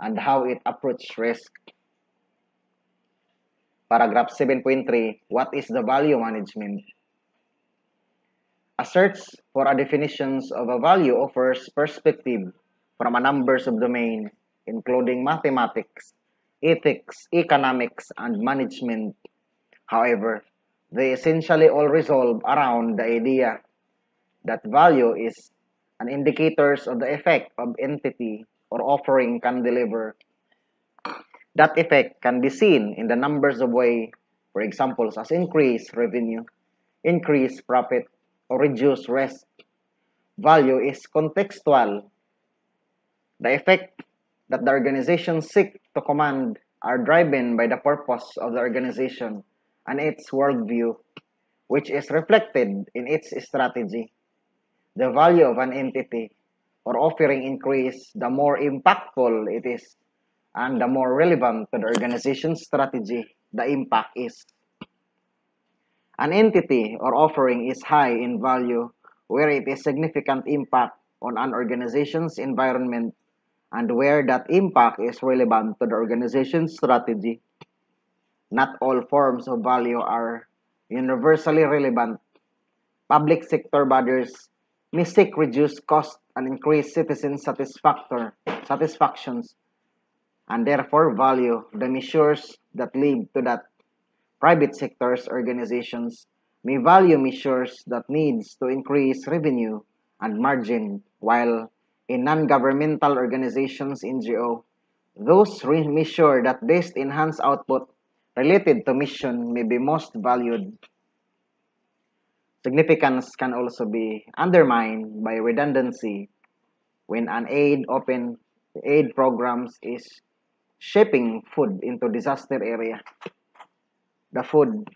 and how it approaches risk. Paragraph 7.3 What is the value management? A search for a definitions of a value offers perspective from a numbers of domain, including mathematics, ethics, economics, and management. However, they essentially all resolve around the idea that value is an indicators of the effect of entity or offering can deliver. That effect can be seen in the numbers of way, for examples as increased revenue, increased profit, or reduced risk. Value is contextual The effect that the organization seek to command are driven by the purpose of the organization and its worldview, which is reflected in its strategy. The value of an entity or offering increase the more impactful it is and the more relevant to the organization's strategy the impact is. An entity or offering is high in value where it is significant impact on an organization's environment and where that impact is relevant to the organization's strategy. Not all forms of value are universally relevant. Public sector bodies may reduce cost and increase citizen satisfactions and therefore value the measures that lead to that. Private sector's organizations may value measures that needs to increase revenue and margin while in non-governmental organizations NGO those measure that best enhance output related to mission may be most valued. Significance can also be undermined by redundancy when an aid open aid programs is shaping food into disaster area. The food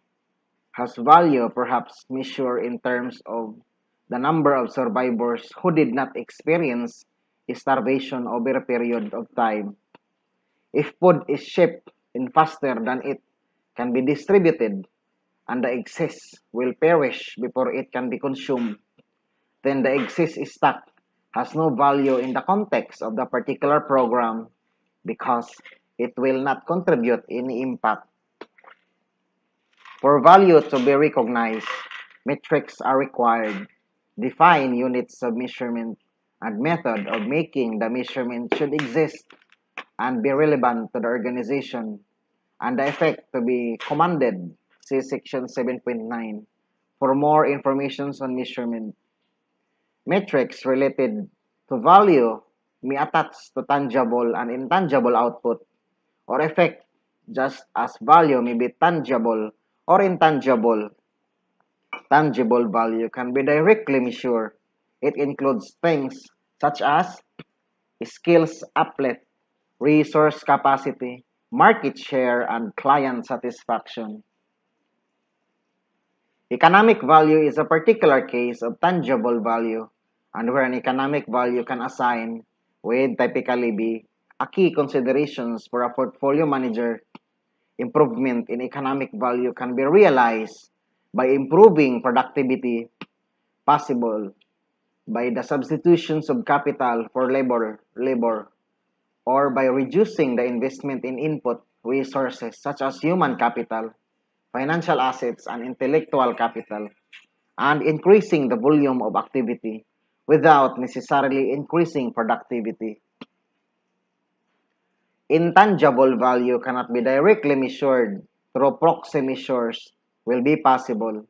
has value perhaps measured in terms of the number of survivors who did not experience starvation over a period of time. If food is shipped in faster than it can be distributed and the excess will perish before it can be consumed, then the excess stock has no value in the context of the particular program because it will not contribute any impact. For value to be recognized, metrics are required. Define units of measurement and method of making the measurement should exist and be relevant to the organization and the effect to be commanded. See section 7.9 for more information on measurement. Metrics related to value may attach to tangible and intangible output or effect just as value may be tangible or intangible. Tangible value can be directly measured. It includes things such as skills uplift, resource capacity, market share, and client satisfaction. Economic value is a particular case of tangible value and where an economic value can assign would typically be a key considerations for a portfolio manager. Improvement in economic value can be realized by improving productivity possible by the substitutions of capital for labor, labor or by reducing the investment in input resources such as human capital, financial assets, and intellectual capital, and increasing the volume of activity without necessarily increasing productivity. Intangible value cannot be directly measured through proxy measures will be possible.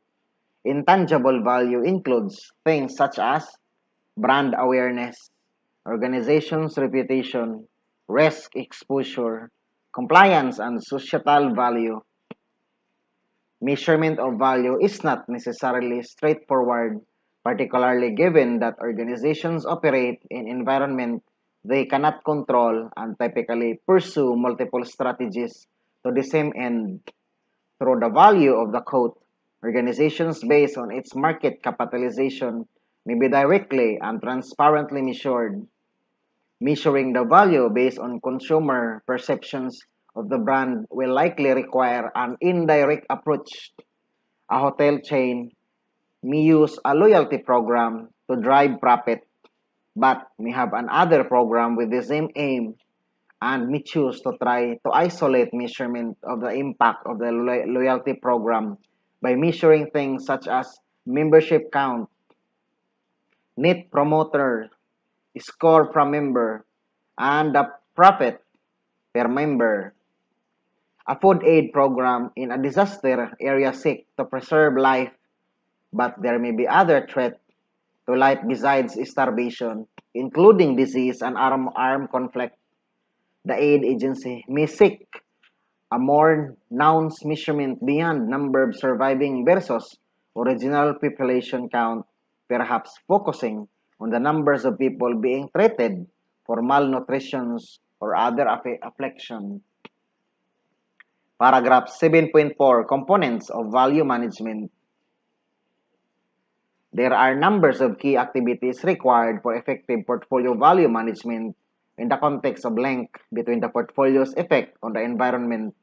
Intangible value includes things such as brand awareness, organization's reputation, risk exposure, compliance, and societal value. Measurement of value is not necessarily straightforward particularly given that organizations operate in environment they cannot control and typically pursue multiple strategies to the same end. Through the value of the quote, organizations based on its market capitalization may be directly and transparently measured. Measuring the value based on consumer perceptions the brand will likely require an indirect approach. A hotel chain may use a loyalty program to drive profit, but may have another program with the same aim and may choose to try to isolate measurement of the impact of the loyalty program by measuring things such as membership count, net promoter, score per member, and the profit per member. A food aid program in a disaster area seek to preserve life but there may be other threats to life besides starvation, including disease and armed arm conflict. The aid agency may seek a more nuanced measurement beyond number of surviving versus original population count, perhaps focusing on the numbers of people being treated for malnutrition or other affliction. Paragraph 7.4 Components of Value Management There are numbers of key activities required for effective portfolio value management in the context of link between the portfolio's effect on the environment,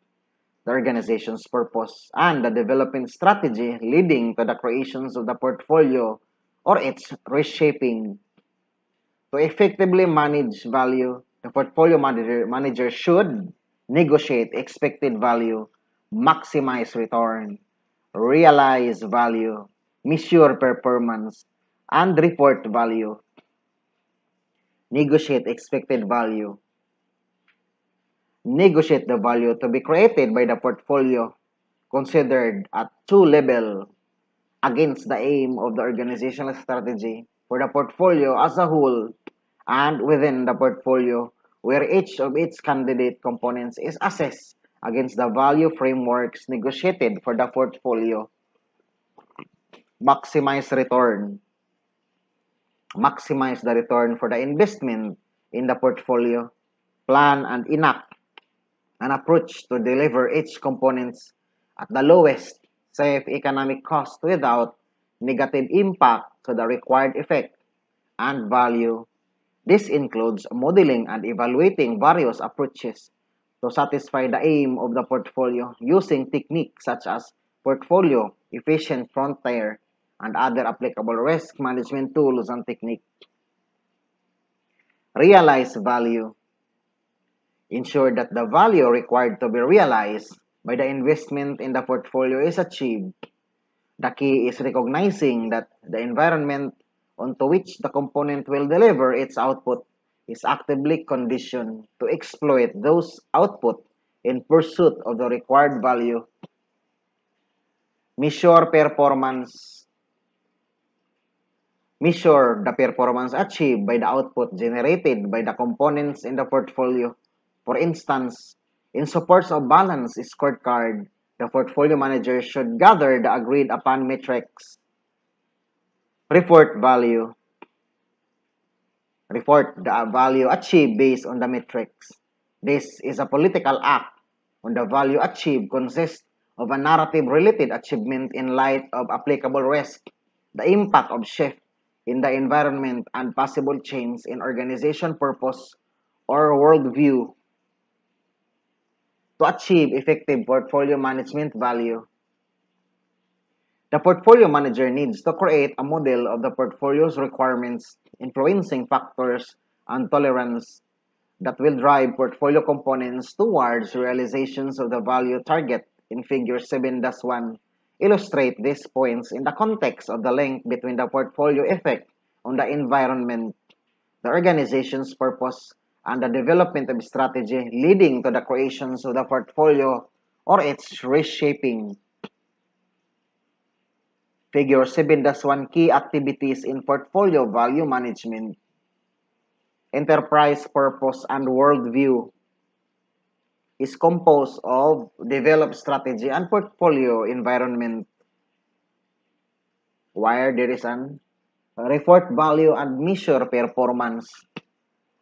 the organization's purpose, and the development strategy leading to the creations of the portfolio or its reshaping. To effectively manage value, the portfolio manager, manager should negotiate expected value, maximize return, realize value, measure performance, and report value. Negotiate expected value. Negotiate the value to be created by the portfolio considered at two level against the aim of the organizational strategy for the portfolio as a whole and within the portfolio where each of its candidate components is assessed against the value frameworks negotiated for the portfolio. Maximize return. Maximize the return for the investment in the portfolio. Plan and enact an approach to deliver each components at the lowest safe economic cost without negative impact to the required effect and value this includes modeling and evaluating various approaches to satisfy the aim of the portfolio using techniques such as portfolio, efficient frontier, and other applicable risk management tools and techniques. Realize value. Ensure that the value required to be realized by the investment in the portfolio is achieved. The key is recognizing that the environment onto which the component will deliver its output is actively conditioned to exploit those output in pursuit of the required value. Measure performance. Measure the performance achieved by the output generated by the components in the portfolio. For instance, in support of balance scorecard, the portfolio manager should gather the agreed upon metrics Report value. Report the value achieved based on the metrics. This is a political act on the value achieved consists of a narrative related achievement in light of applicable risk, the impact of shift in the environment and possible change in organization purpose or worldview. To achieve effective portfolio management value, the portfolio manager needs to create a model of the portfolio's requirements, influencing factors, and tolerance that will drive portfolio components towards realizations of the value target in figure 7-1 illustrate these points in the context of the link between the portfolio effect on the environment, the organization's purpose, and the development of strategy leading to the creations of the portfolio or its reshaping. Figure 7-1 Key Activities in Portfolio Value Management Enterprise Purpose and Worldview. Is composed of develop strategy and portfolio environment where there is an report value and measure performance.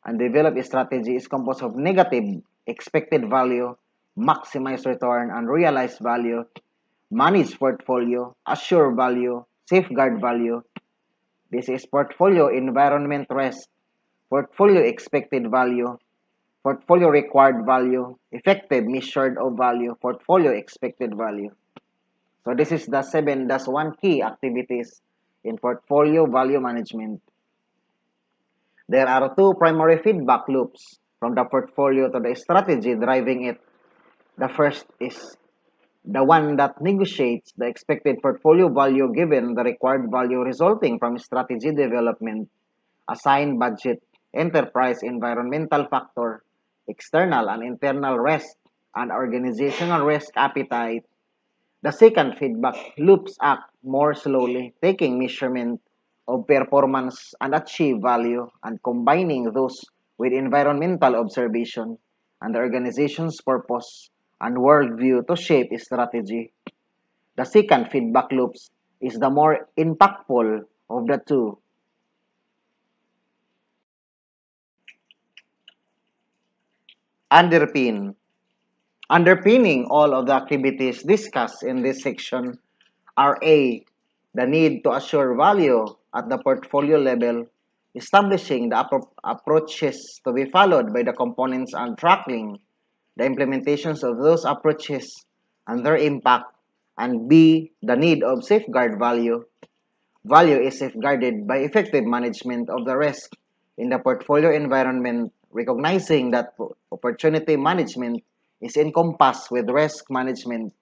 And develop strategy is composed of negative expected value maximize return and realized value manage portfolio, assure value, safeguard value. This is portfolio environment risk, portfolio expected value, portfolio required value, effective measured of value, portfolio expected value. So this is the seven, that's one key activities in portfolio value management. There are two primary feedback loops from the portfolio to the strategy driving it. The first is the one that negotiates the expected portfolio value given the required value resulting from strategy development, assigned budget, enterprise environmental factor, external and internal risk, and organizational risk appetite. The second feedback loops act more slowly, taking measurement of performance and achieve value and combining those with environmental observation and the organization's purpose and worldview to shape strategy. The second feedback loops is the more impactful of the two. underpin. Underpinning all of the activities discussed in this section are A. The need to assure value at the portfolio level, establishing the appro- approaches to be followed by the components and tracking the implementations of those approaches and their impact, and B. The need of safeguard value. Value is safeguarded by effective management of the risk in the portfolio environment, recognizing that opportunity management is encompassed with risk management.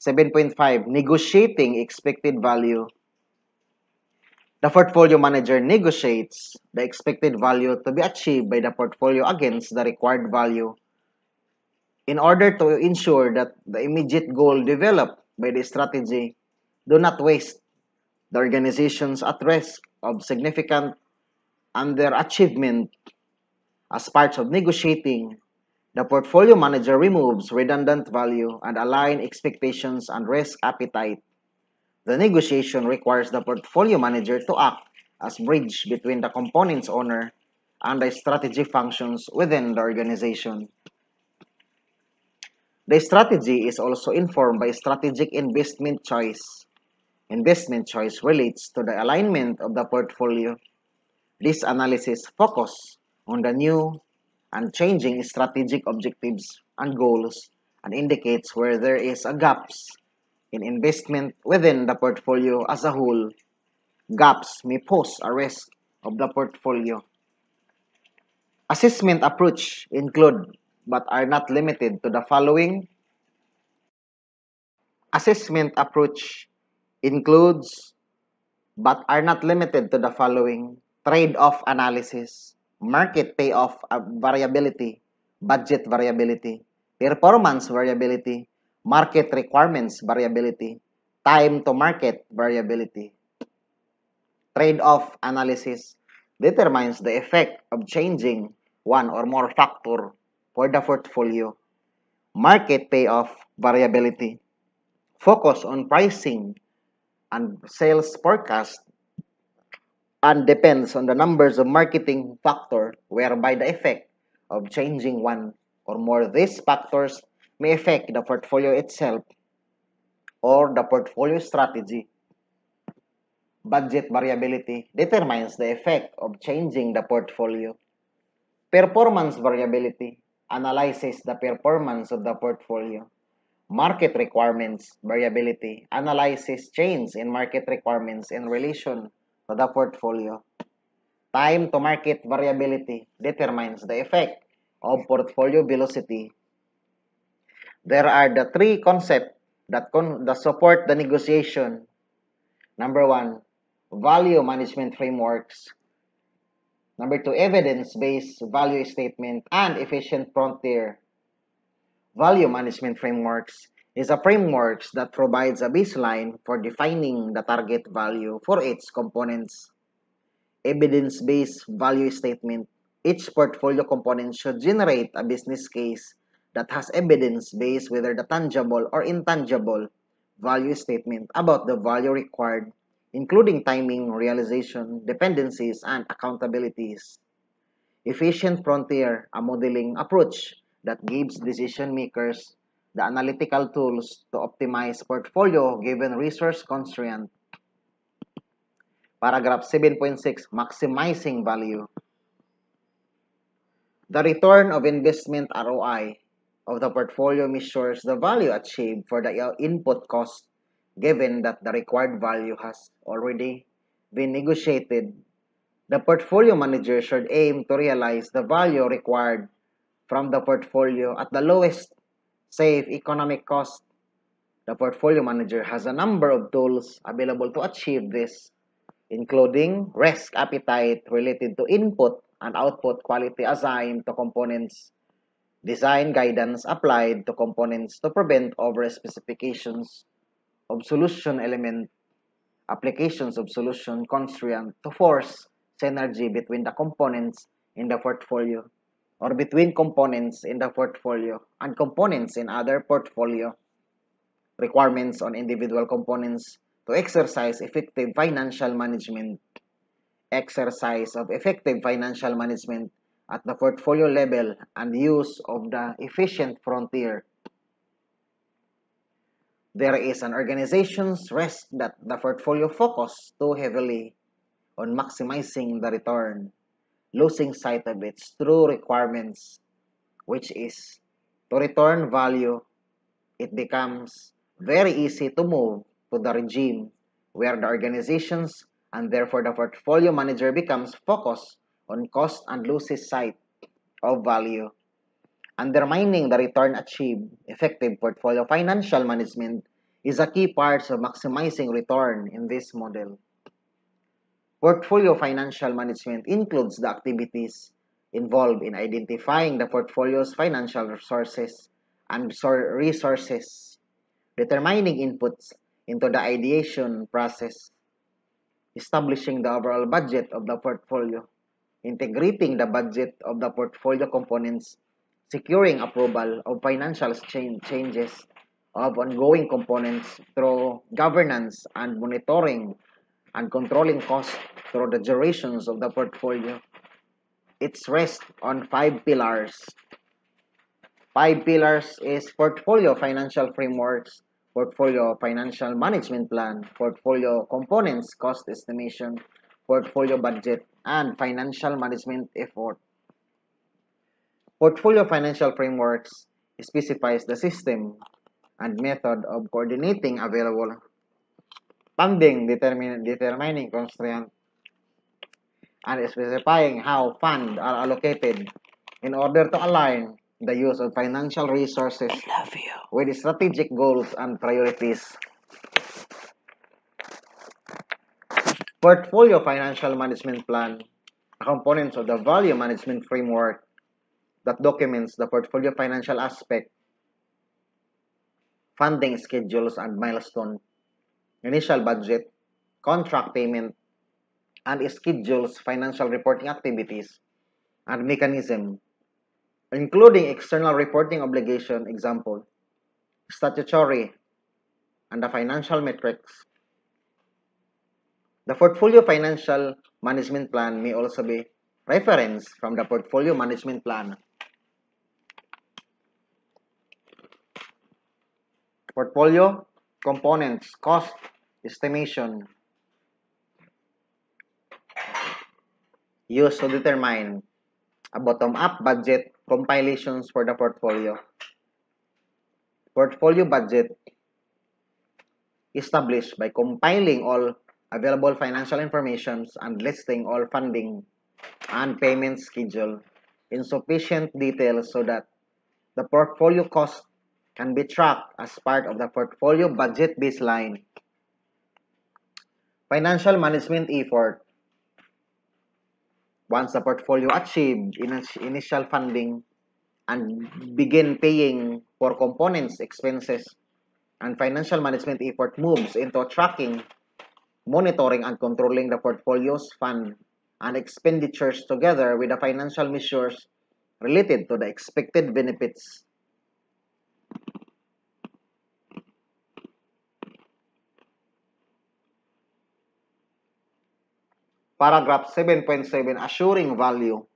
7.5 Negotiating expected value. The portfolio manager negotiates the expected value to be achieved by the portfolio against the required value in order to ensure that the immediate goal developed by the strategy do not waste the organizations at risk of significant underachievement as part of negotiating the portfolio manager removes redundant value and align expectations and risk appetite. The negotiation requires the portfolio manager to act as bridge between the component's owner and the strategy functions within the organization. The strategy is also informed by strategic investment choice. Investment choice relates to the alignment of the portfolio. This analysis focuses on the new and changing strategic objectives and goals and indicates where there is a gaps in investment within the portfolio as a whole. Gaps may pose a risk of the portfolio. Assessment approach include but are not limited to the following. Assessment approach includes but are not limited to the following trade-off analysis, market payoff variability, budget variability, performance variability, market requirements variability, time to market variability. Trade-off analysis determines the effect of changing one or more factor for the portfolio. Market payoff variability focus on pricing and sales forecast and depends on the numbers of marketing factor whereby the effect of changing one or more these factors may affect the portfolio itself or the portfolio strategy. Budget variability determines the effect of changing the portfolio. Performance variability analyzes the performance of the portfolio. Market requirements variability analyzes change in market requirements in relation to the portfolio. Time to market variability determines the effect of portfolio velocity. There are the three concepts that, con that support the negotiation. Number one, value management frameworks. Number two, evidence-based value statement and efficient frontier. Value management frameworks is a framework that provides a baseline for defining the target value for its components. Evidence-based value statement. Each portfolio component should generate a business case that has evidence based whether the tangible or intangible value statement about the value required, including timing, realization, dependencies, and accountabilities. Efficient frontier, a modeling approach that gives decision makers the analytical tools to optimize portfolio given resource constraint. Paragraph 7.6 Maximizing value. The return of investment ROI of the portfolio measures the value achieved for the input cost given that the required value has already been negotiated. The portfolio manager should aim to realize the value required from the portfolio at the lowest safe economic cost. The portfolio manager has a number of tools available to achieve this, including risk appetite related to input and output quality assigned to components, design guidance applied to components to prevent over specifications of solution element, applications of solution constraint to force synergy between the components in the portfolio or between components in the portfolio and components in other portfolio requirements on individual components to exercise effective financial management. Exercise of effective financial management at the portfolio level and use of the efficient frontier. There is an organization's risk that the portfolio focus too heavily on maximizing the return, losing sight of its true requirements, which is to return value. It becomes very easy to move to the regime where the organizations and therefore the portfolio manager becomes focused on cost and loses sight of value. Undermining the return achieved, effective portfolio financial management is a key part of maximizing return in this model. Portfolio financial management includes the activities involved in identifying the portfolio's financial resources and resources, determining inputs into the ideation process, establishing the overall budget of the portfolio, integrating the budget of the portfolio components, securing approval of financial changes of ongoing components through governance and monitoring and controlling costs through the durations of the portfolio. It's rests on five pillars. Five pillars is portfolio financial frameworks, portfolio financial management plan, portfolio components cost estimation, portfolio budget, and financial management effort. Portfolio financial frameworks specifies the system and method of coordinating available funding, determine, determining constraints, and specifying how funds are allocated in order to align the use of financial resources with strategic goals and priorities. Portfolio Financial Management Plan, components of the Value Management Framework that documents the portfolio financial aspect, funding schedules and milestone, initial budget, contract payment, and schedules financial reporting activities and mechanism, including external reporting obligation, example, statutory, and the financial metrics the portfolio financial management plan may also be referenced from the portfolio management plan. Portfolio components, cost estimation, used to determine a bottom-up budget compilations for the portfolio. Portfolio budget established by compiling all available financial information and listing all funding and payment schedule in sufficient detail so that the portfolio cost can be tracked as part of the portfolio budget baseline. Financial management effort. Once the portfolio achieved initial funding and begin paying for components expenses and financial management effort moves into tracking monitoring and controlling the portfolio's fund and expenditures together with the financial measures related to the expected benefits. Paragraph 7.7 Assuring Value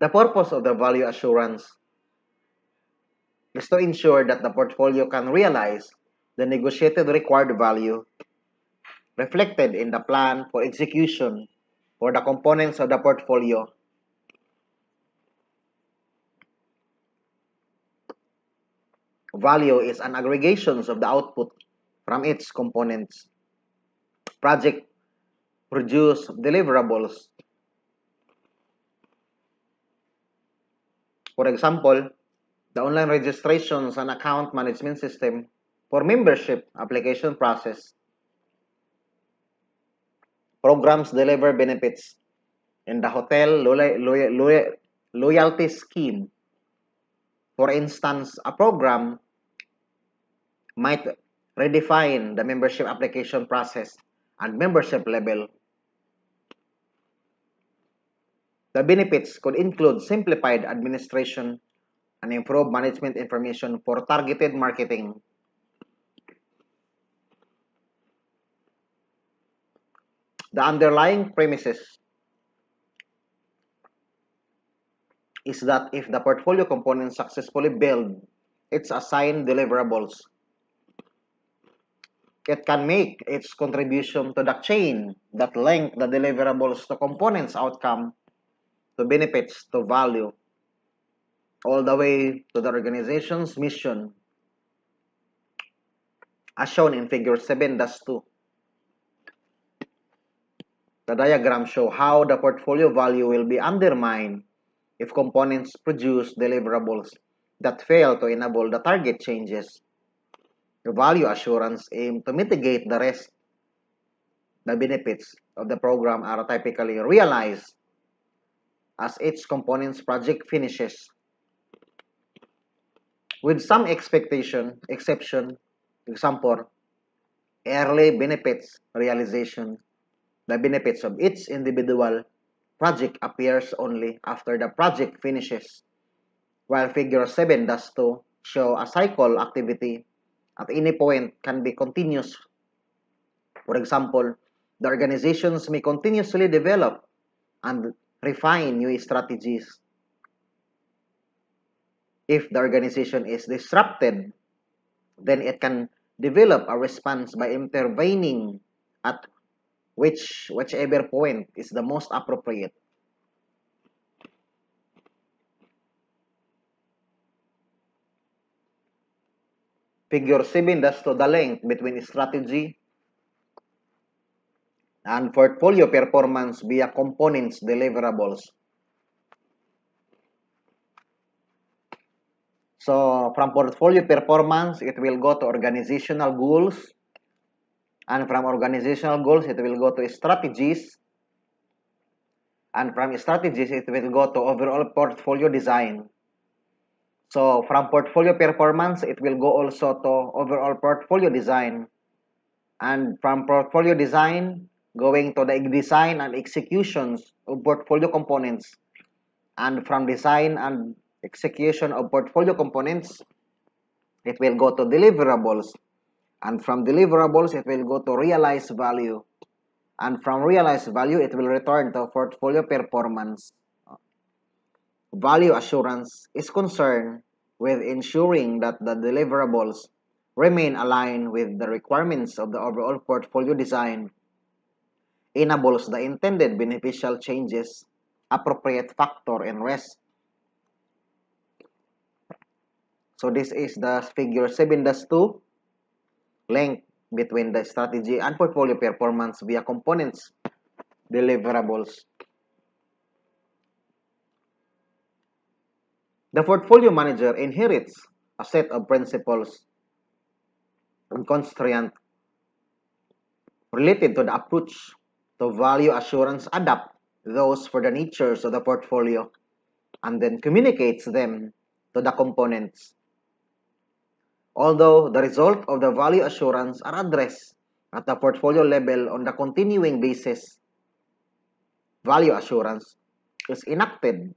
The purpose of the value assurance is to ensure that the portfolio can realize the negotiated required value reflected in the plan for execution for the components of the portfolio. Value is an aggregation of the output from its components. Project produce deliverables. For example, the online registrations and account management system for membership application process. Programs deliver benefits in the hotel loyalty scheme. For instance, a program might redefine the membership application process and membership level. The benefits could include simplified administration and improve management information for targeted marketing. the underlying premises is that if the portfolio component successfully build its assigned deliverables, it can make its contribution to the chain that link the deliverables to components outcome to benefits to value all the way to the organization's mission as shown in figure 7-2. The diagram show how the portfolio value will be undermined if components produce deliverables that fail to enable the target changes. The value assurance aim to mitigate the risk. The benefits of the program are typically realized as each component's project finishes. With some expectation, exception, example, early benefits realization, the benefits of each individual project appears only after the project finishes, while figure 7 does to show a cycle activity at any point can be continuous. For example, the organizations may continuously develop and refine new strategies. If the organization is disrupted, then it can develop a response by intervening at which whichever point is the most appropriate. Figure 7 does to the link between strategy and portfolio performance via components deliverables. So from portfolio performance, it will go to organizational goals. And from organizational goals, it will go to strategies. And from strategies, it will go to overall portfolio design. So from portfolio performance, it will go also to overall portfolio design. And from portfolio design, going to the design and executions of portfolio components. And from design and execution of portfolio components, it will go to deliverables. And from deliverables, it will go to realized value. And from realized value, it will return to portfolio performance. Value assurance is concerned with ensuring that the deliverables remain aligned with the requirements of the overall portfolio design, enables the intended beneficial changes, appropriate factor, and rest So this is the figure 7-2 link between the strategy and portfolio performance via components deliverables. The portfolio manager inherits a set of principles and constraints related to the approach to value assurance adapt those for the natures of the portfolio and then communicates them to the components although the result of the value assurance are addressed at the portfolio level on the continuing basis. Value assurance is enacted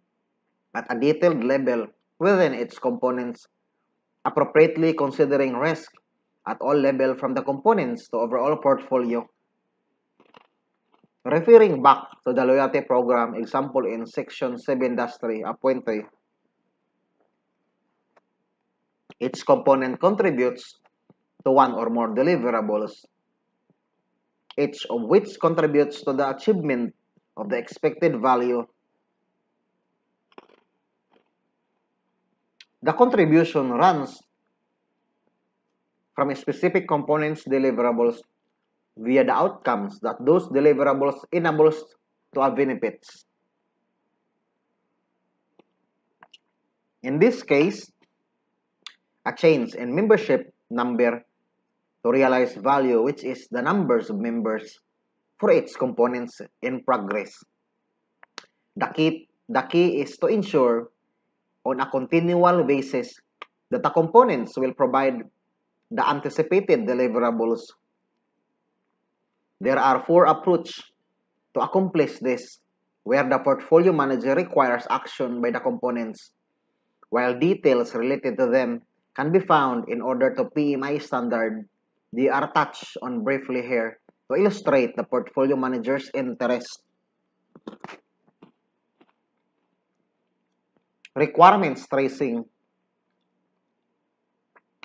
at a detailed level within its components, appropriately considering risk at all level from the components to overall portfolio. Referring back to the loyalty program example in section 7-3 Each component contributes to one or more deliverables, each of which contributes to the achievement of the expected value. The contribution runs from specific component's deliverables via the outcomes that those deliverables enables to have benefits. In this case, a change in membership number to realize value which is the numbers of members for its components in progress. The key, the key is to ensure on a continual basis that the components will provide the anticipated deliverables. There are four approaches to accomplish this where the portfolio manager requires action by the components while details related to them can be found in order to PMI standard. They are touched on briefly here to illustrate the portfolio manager's interest. Requirements tracing,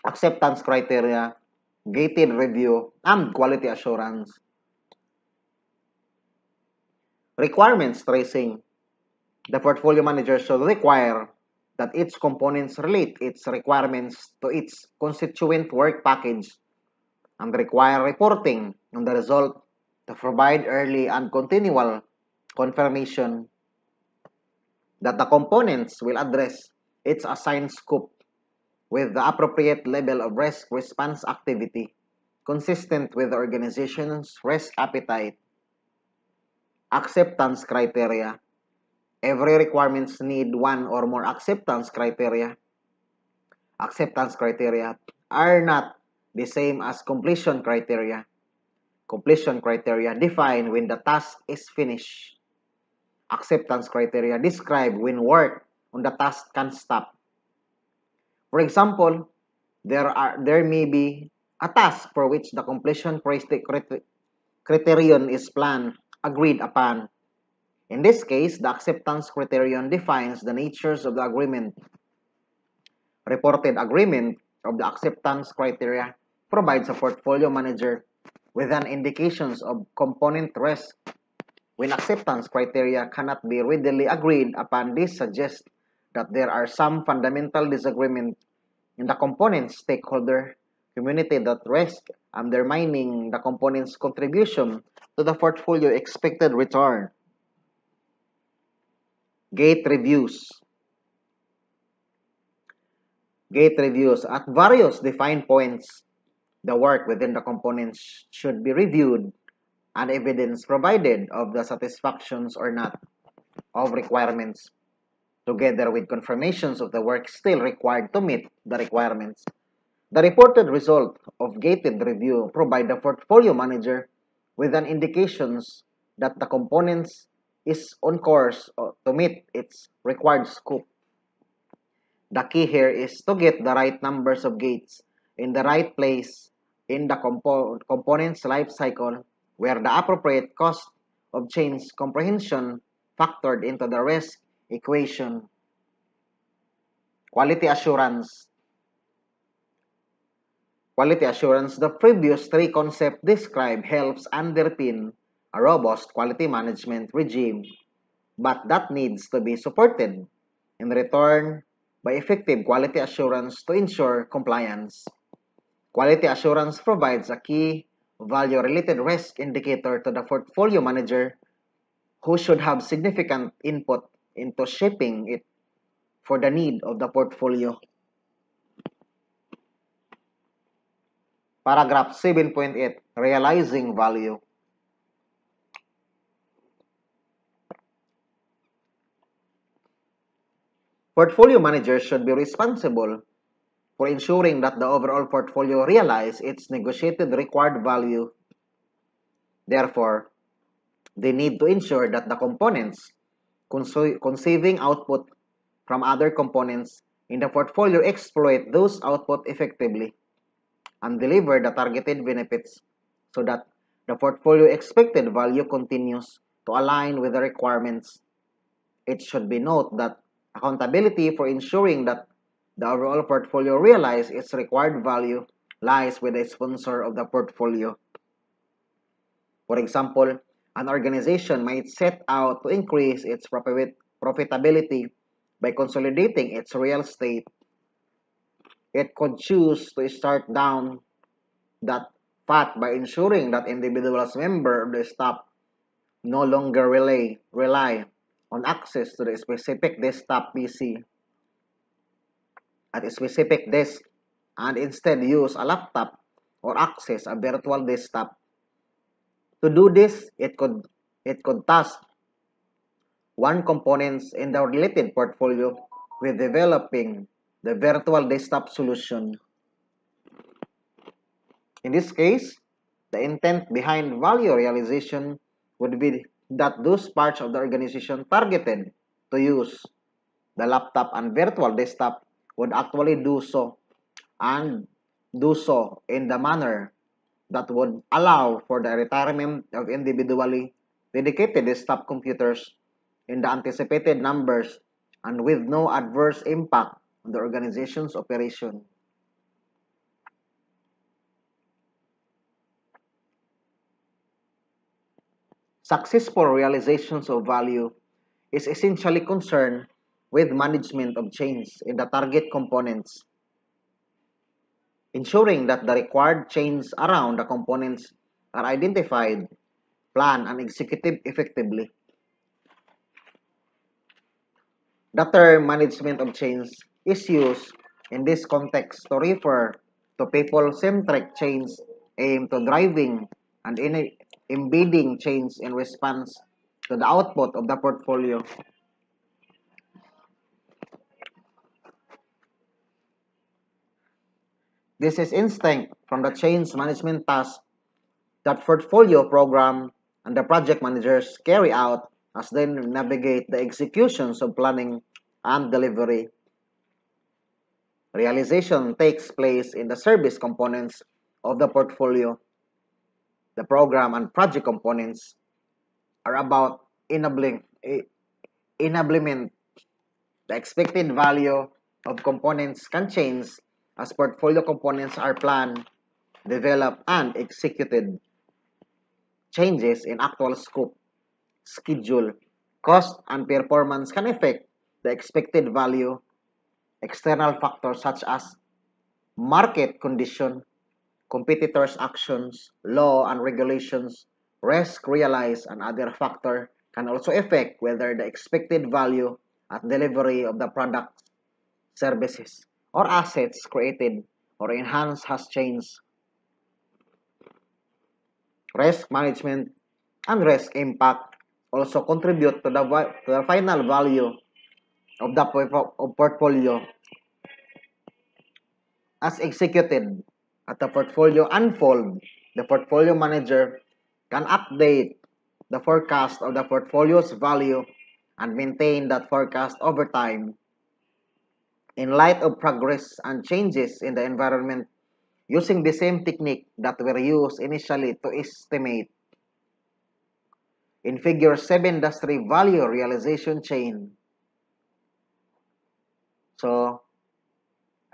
acceptance criteria, gated review, and quality assurance. Requirements tracing. The portfolio manager should require that its components relate its requirements to its constituent work package and require reporting on the result to provide early and continual confirmation that the components will address its assigned scope with the appropriate level of risk response activity consistent with the organization's risk appetite. Acceptance criteria. Every requirements need one or more acceptance criteria. Acceptance criteria are not the same as completion criteria. Completion criteria define when the task is finished. Acceptance criteria describe when work on the task can stop. For example, there are there may be a task for which the completion criterion is planned, agreed upon. In this case, the acceptance criterion defines the natures of the agreement. Reported agreement of the acceptance criteria provides a portfolio manager with an indications of component risk. When acceptance criteria cannot be readily agreed upon, this suggests that there are some fundamental disagreement in the component stakeholder community that risk undermining the component's contribution to the portfolio expected return. Gate reviews. Gate reviews at various defined points the work within the components should be reviewed and evidence provided of the satisfactions or not of requirements, together with confirmations of the work still required to meet the requirements. The reported result of gated review provide the portfolio manager with an indications that the components is on course uh, to meet its required scope. The key here is to get the right numbers of gates in the right place in the compo component's life cycle where the appropriate cost of change comprehension factored into the risk equation. Quality assurance. Quality assurance, the previous three concepts described helps underpin a robust quality management regime, but that needs to be supported in return by effective quality assurance to ensure compliance. Quality assurance provides a key value-related risk indicator to the portfolio manager who should have significant input into shaping it for the need of the portfolio. Paragraph 7.8 Realizing Value Portfolio managers should be responsible for ensuring that the overall portfolio realize its negotiated required value. Therefore, they need to ensure that the components conceiving output from other components in the portfolio exploit those output effectively and deliver the targeted benefits so that the portfolio expected value continues to align with the requirements. It should be noted that accountability for ensuring that the overall portfolio realizes its required value lies with the sponsor of the portfolio. For example, an organization might set out to increase its profitability by consolidating its real estate. It could choose to start down that path by ensuring that individuals member of the staff no longer rely, rely on access to the specific desktop PC at a specific desk and instead use a laptop or access a virtual desktop. To do this, it could it could task one components in the related portfolio with developing the virtual desktop solution. In this case, the intent behind value realization would be that those parts of the organization targeted to use the laptop and virtual desktop would actually do so and do so in the manner that would allow for the retirement of individually dedicated desktop computers in the anticipated numbers and with no adverse impact on the organization's operation. Successful realizations of value is essentially concerned with management of change in the target components, ensuring that the required change around the components are identified, planned, and executed effectively. The term management of change is used in this context to refer to people-centric change aimed to driving and embedding change in response to the output of the portfolio. This is instinct from the change management task that portfolio program and the project managers carry out as they navigate the executions of planning and delivery. Realization takes place in the service components of the portfolio. The program and project components are about enabling eh, enablement. The expected value of components can change as portfolio components are planned, developed, and executed. Changes in actual scope, schedule, cost, and performance can affect the expected value. External factors such as market condition, competitors' actions, law and regulations, risk realized, and other factors can also affect whether the expected value at delivery of the products, services, or assets created or enhanced has changed. Risk management and risk impact also contribute to the, to the final value of the of portfolio as executed at the portfolio unfold, the portfolio manager can update the forecast of the portfolio's value and maintain that forecast over time in light of progress and changes in the environment using the same technique that were used initially to estimate. In figure 7 industry value realization chain. So,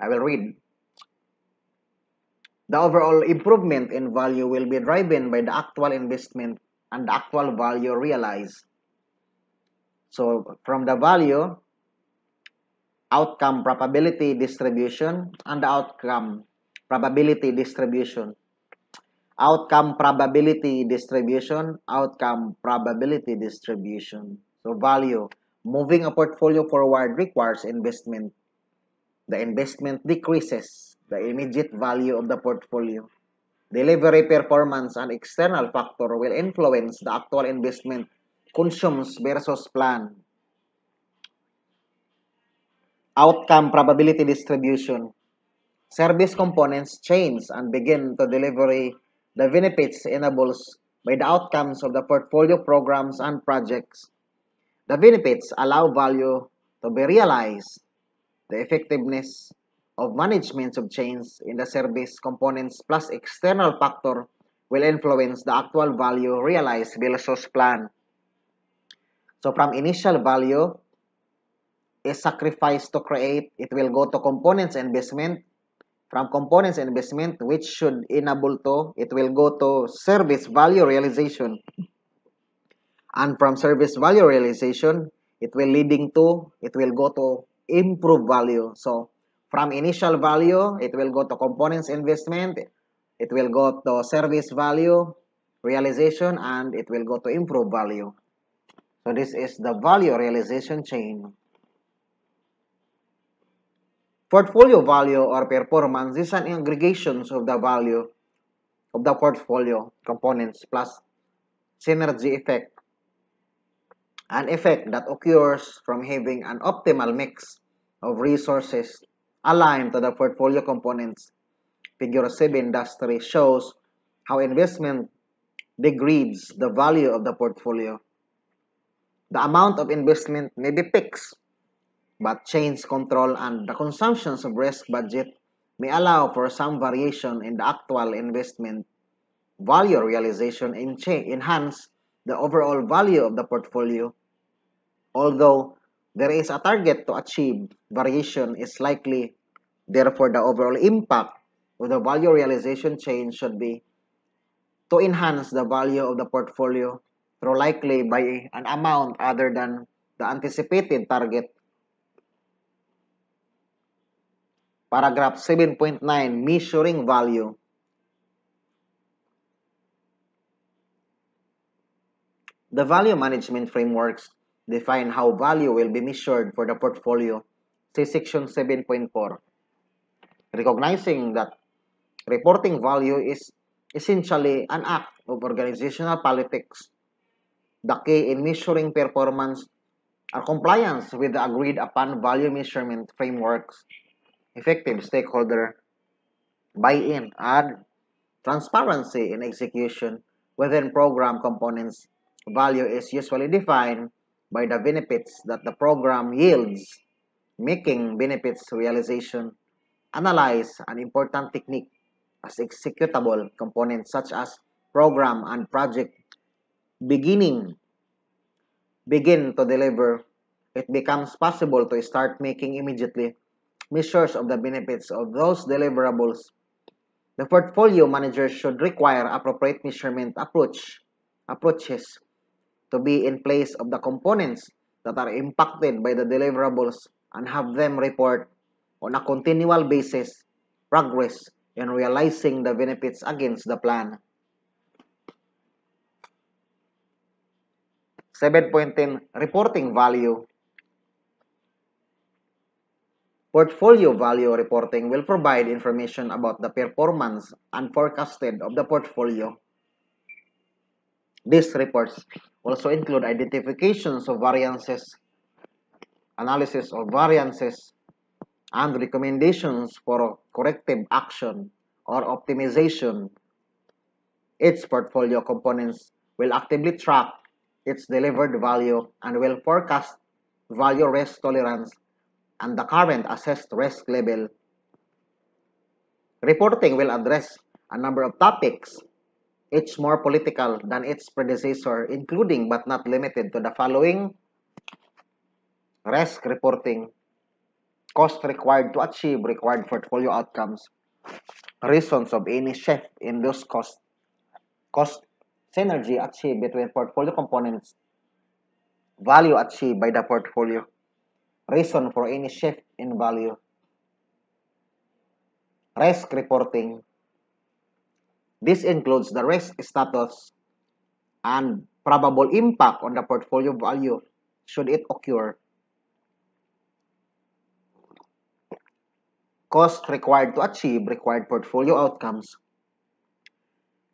I will read. The overall improvement in value will be driven by the actual investment and the actual value realized. So, from the value, outcome probability distribution and the outcome probability distribution. Outcome probability distribution, outcome probability distribution. So value, moving a portfolio forward requires investment. The investment decreases the immediate value of the portfolio. Delivery performance and external factor will influence the actual investment consumes versus plan outcome probability distribution. Service components change and begin to deliver the benefits enables by the outcomes of the portfolio programs and projects. The benefits allow value to be realized. The effectiveness of management of change in the service components plus external factor will influence the actual value realized versus plan. So from initial value, is sacrificed to create, it will go to components investment. From components investment, which should enable to, it will go to service value realization. And from service value realization, it will leading to, it will go to improve value. So from initial value, it will go to components investment, it will go to service value realization, and it will go to improve value. So this is the value realization chain. Portfolio value or performance is an aggregation of the value of the portfolio components plus synergy effect. An effect that occurs from having an optimal mix of resources aligned to the portfolio components. Figure 7 industry shows how investment degrades the value of the portfolio. The amount of investment may be fixed but change control and the consumptions of risk budget may allow for some variation in the actual investment value realization and enhance the overall value of the portfolio. Although there is a target to achieve, variation is likely. Therefore, the overall impact of the value realization change should be to enhance the value of the portfolio through likely by an amount other than the anticipated target. Paragraph 7.9 Measuring Value The value management frameworks define how value will be measured for the portfolio. See section 7.4. Recognizing that reporting value is essentially an act of organizational politics. The key in measuring performance are compliance with the agreed upon value measurement frameworks, effective stakeholder buy-in, and transparency in execution within program components value is usually defined by the benefits that the program yields. Making benefits realization analyze an important technique as executable components such as program and project beginning begin to deliver, it becomes possible to start making immediately measures of the benefits of those deliverables. The portfolio manager should require appropriate measurement approach approaches to be in place of the components that are impacted by the deliverables and have them report on a continual basis progress in realizing the benefits against the plan. 7.10 Reporting Value Portfolio value reporting will provide information about the performance and forecasted of the portfolio. These reports also include identifications of variances, analysis of variances, and recommendations for corrective action or optimization. Its portfolio components will actively track its delivered value and will forecast value risk tolerance and the current assessed risk level. Reporting will address a number of topics it's more political than its predecessor, including but not limited to the following risk reporting, cost required to achieve required portfolio outcomes, reasons of any shift in those costs, cost synergy achieved between portfolio components, value achieved by the portfolio, reason for any shift in value, risk reporting, this includes the risk status and probable impact on the portfolio value should it occur. Cost required to achieve required portfolio outcomes.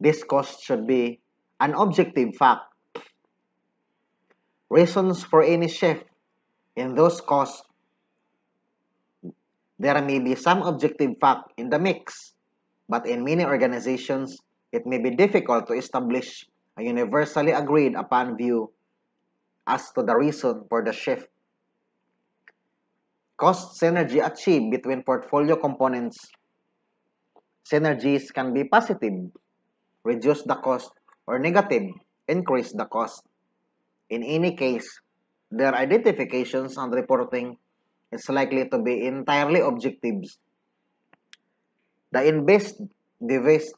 This cost should be an objective fact. Reasons for any shift in those costs. There may be some objective fact in the mix but in many organizations, it may be difficult to establish a universally agreed upon view as to the reason for the shift. Cost synergy achieved between portfolio components. Synergies can be positive, reduce the cost, or negative, increase the cost. In any case, their identifications and reporting is likely to be entirely objectives the invest divest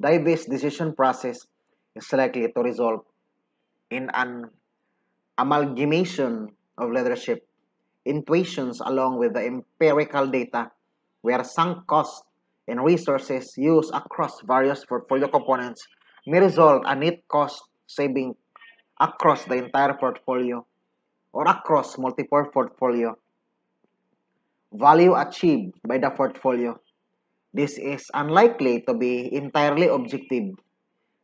divest decision process is likely to result in an amalgamation of leadership intuitions along with the empirical data where sunk costs and resources used across various portfolio components may result a net cost saving across the entire portfolio or across multiple portfolio. Value achieved by the portfolio this is unlikely to be entirely objective.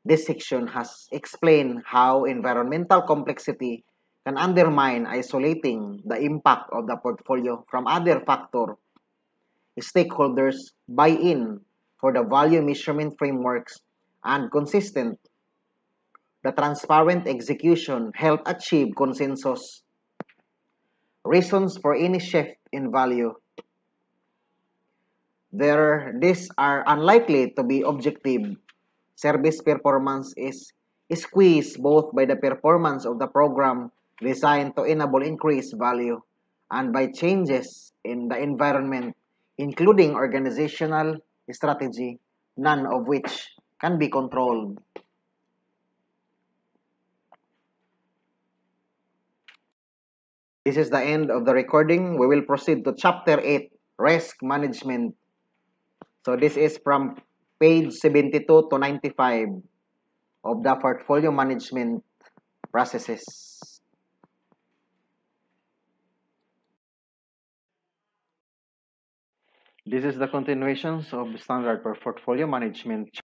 This section has explained how environmental complexity can undermine isolating the impact of the portfolio from other factors. Stakeholders buy in for the value measurement frameworks and consistent the transparent execution help achieve consensus. Reasons for any shift in value there these are unlikely to be objective. service performance is squeezed both by the performance of the program designed to enable increased value and by changes in the environment, including organizational strategy, none of which can be controlled. This is the end of the recording. We will proceed to chapter 8, risk management. So this is from page 72 to 95 of the portfolio management processes. This is the continuations of standard for portfolio management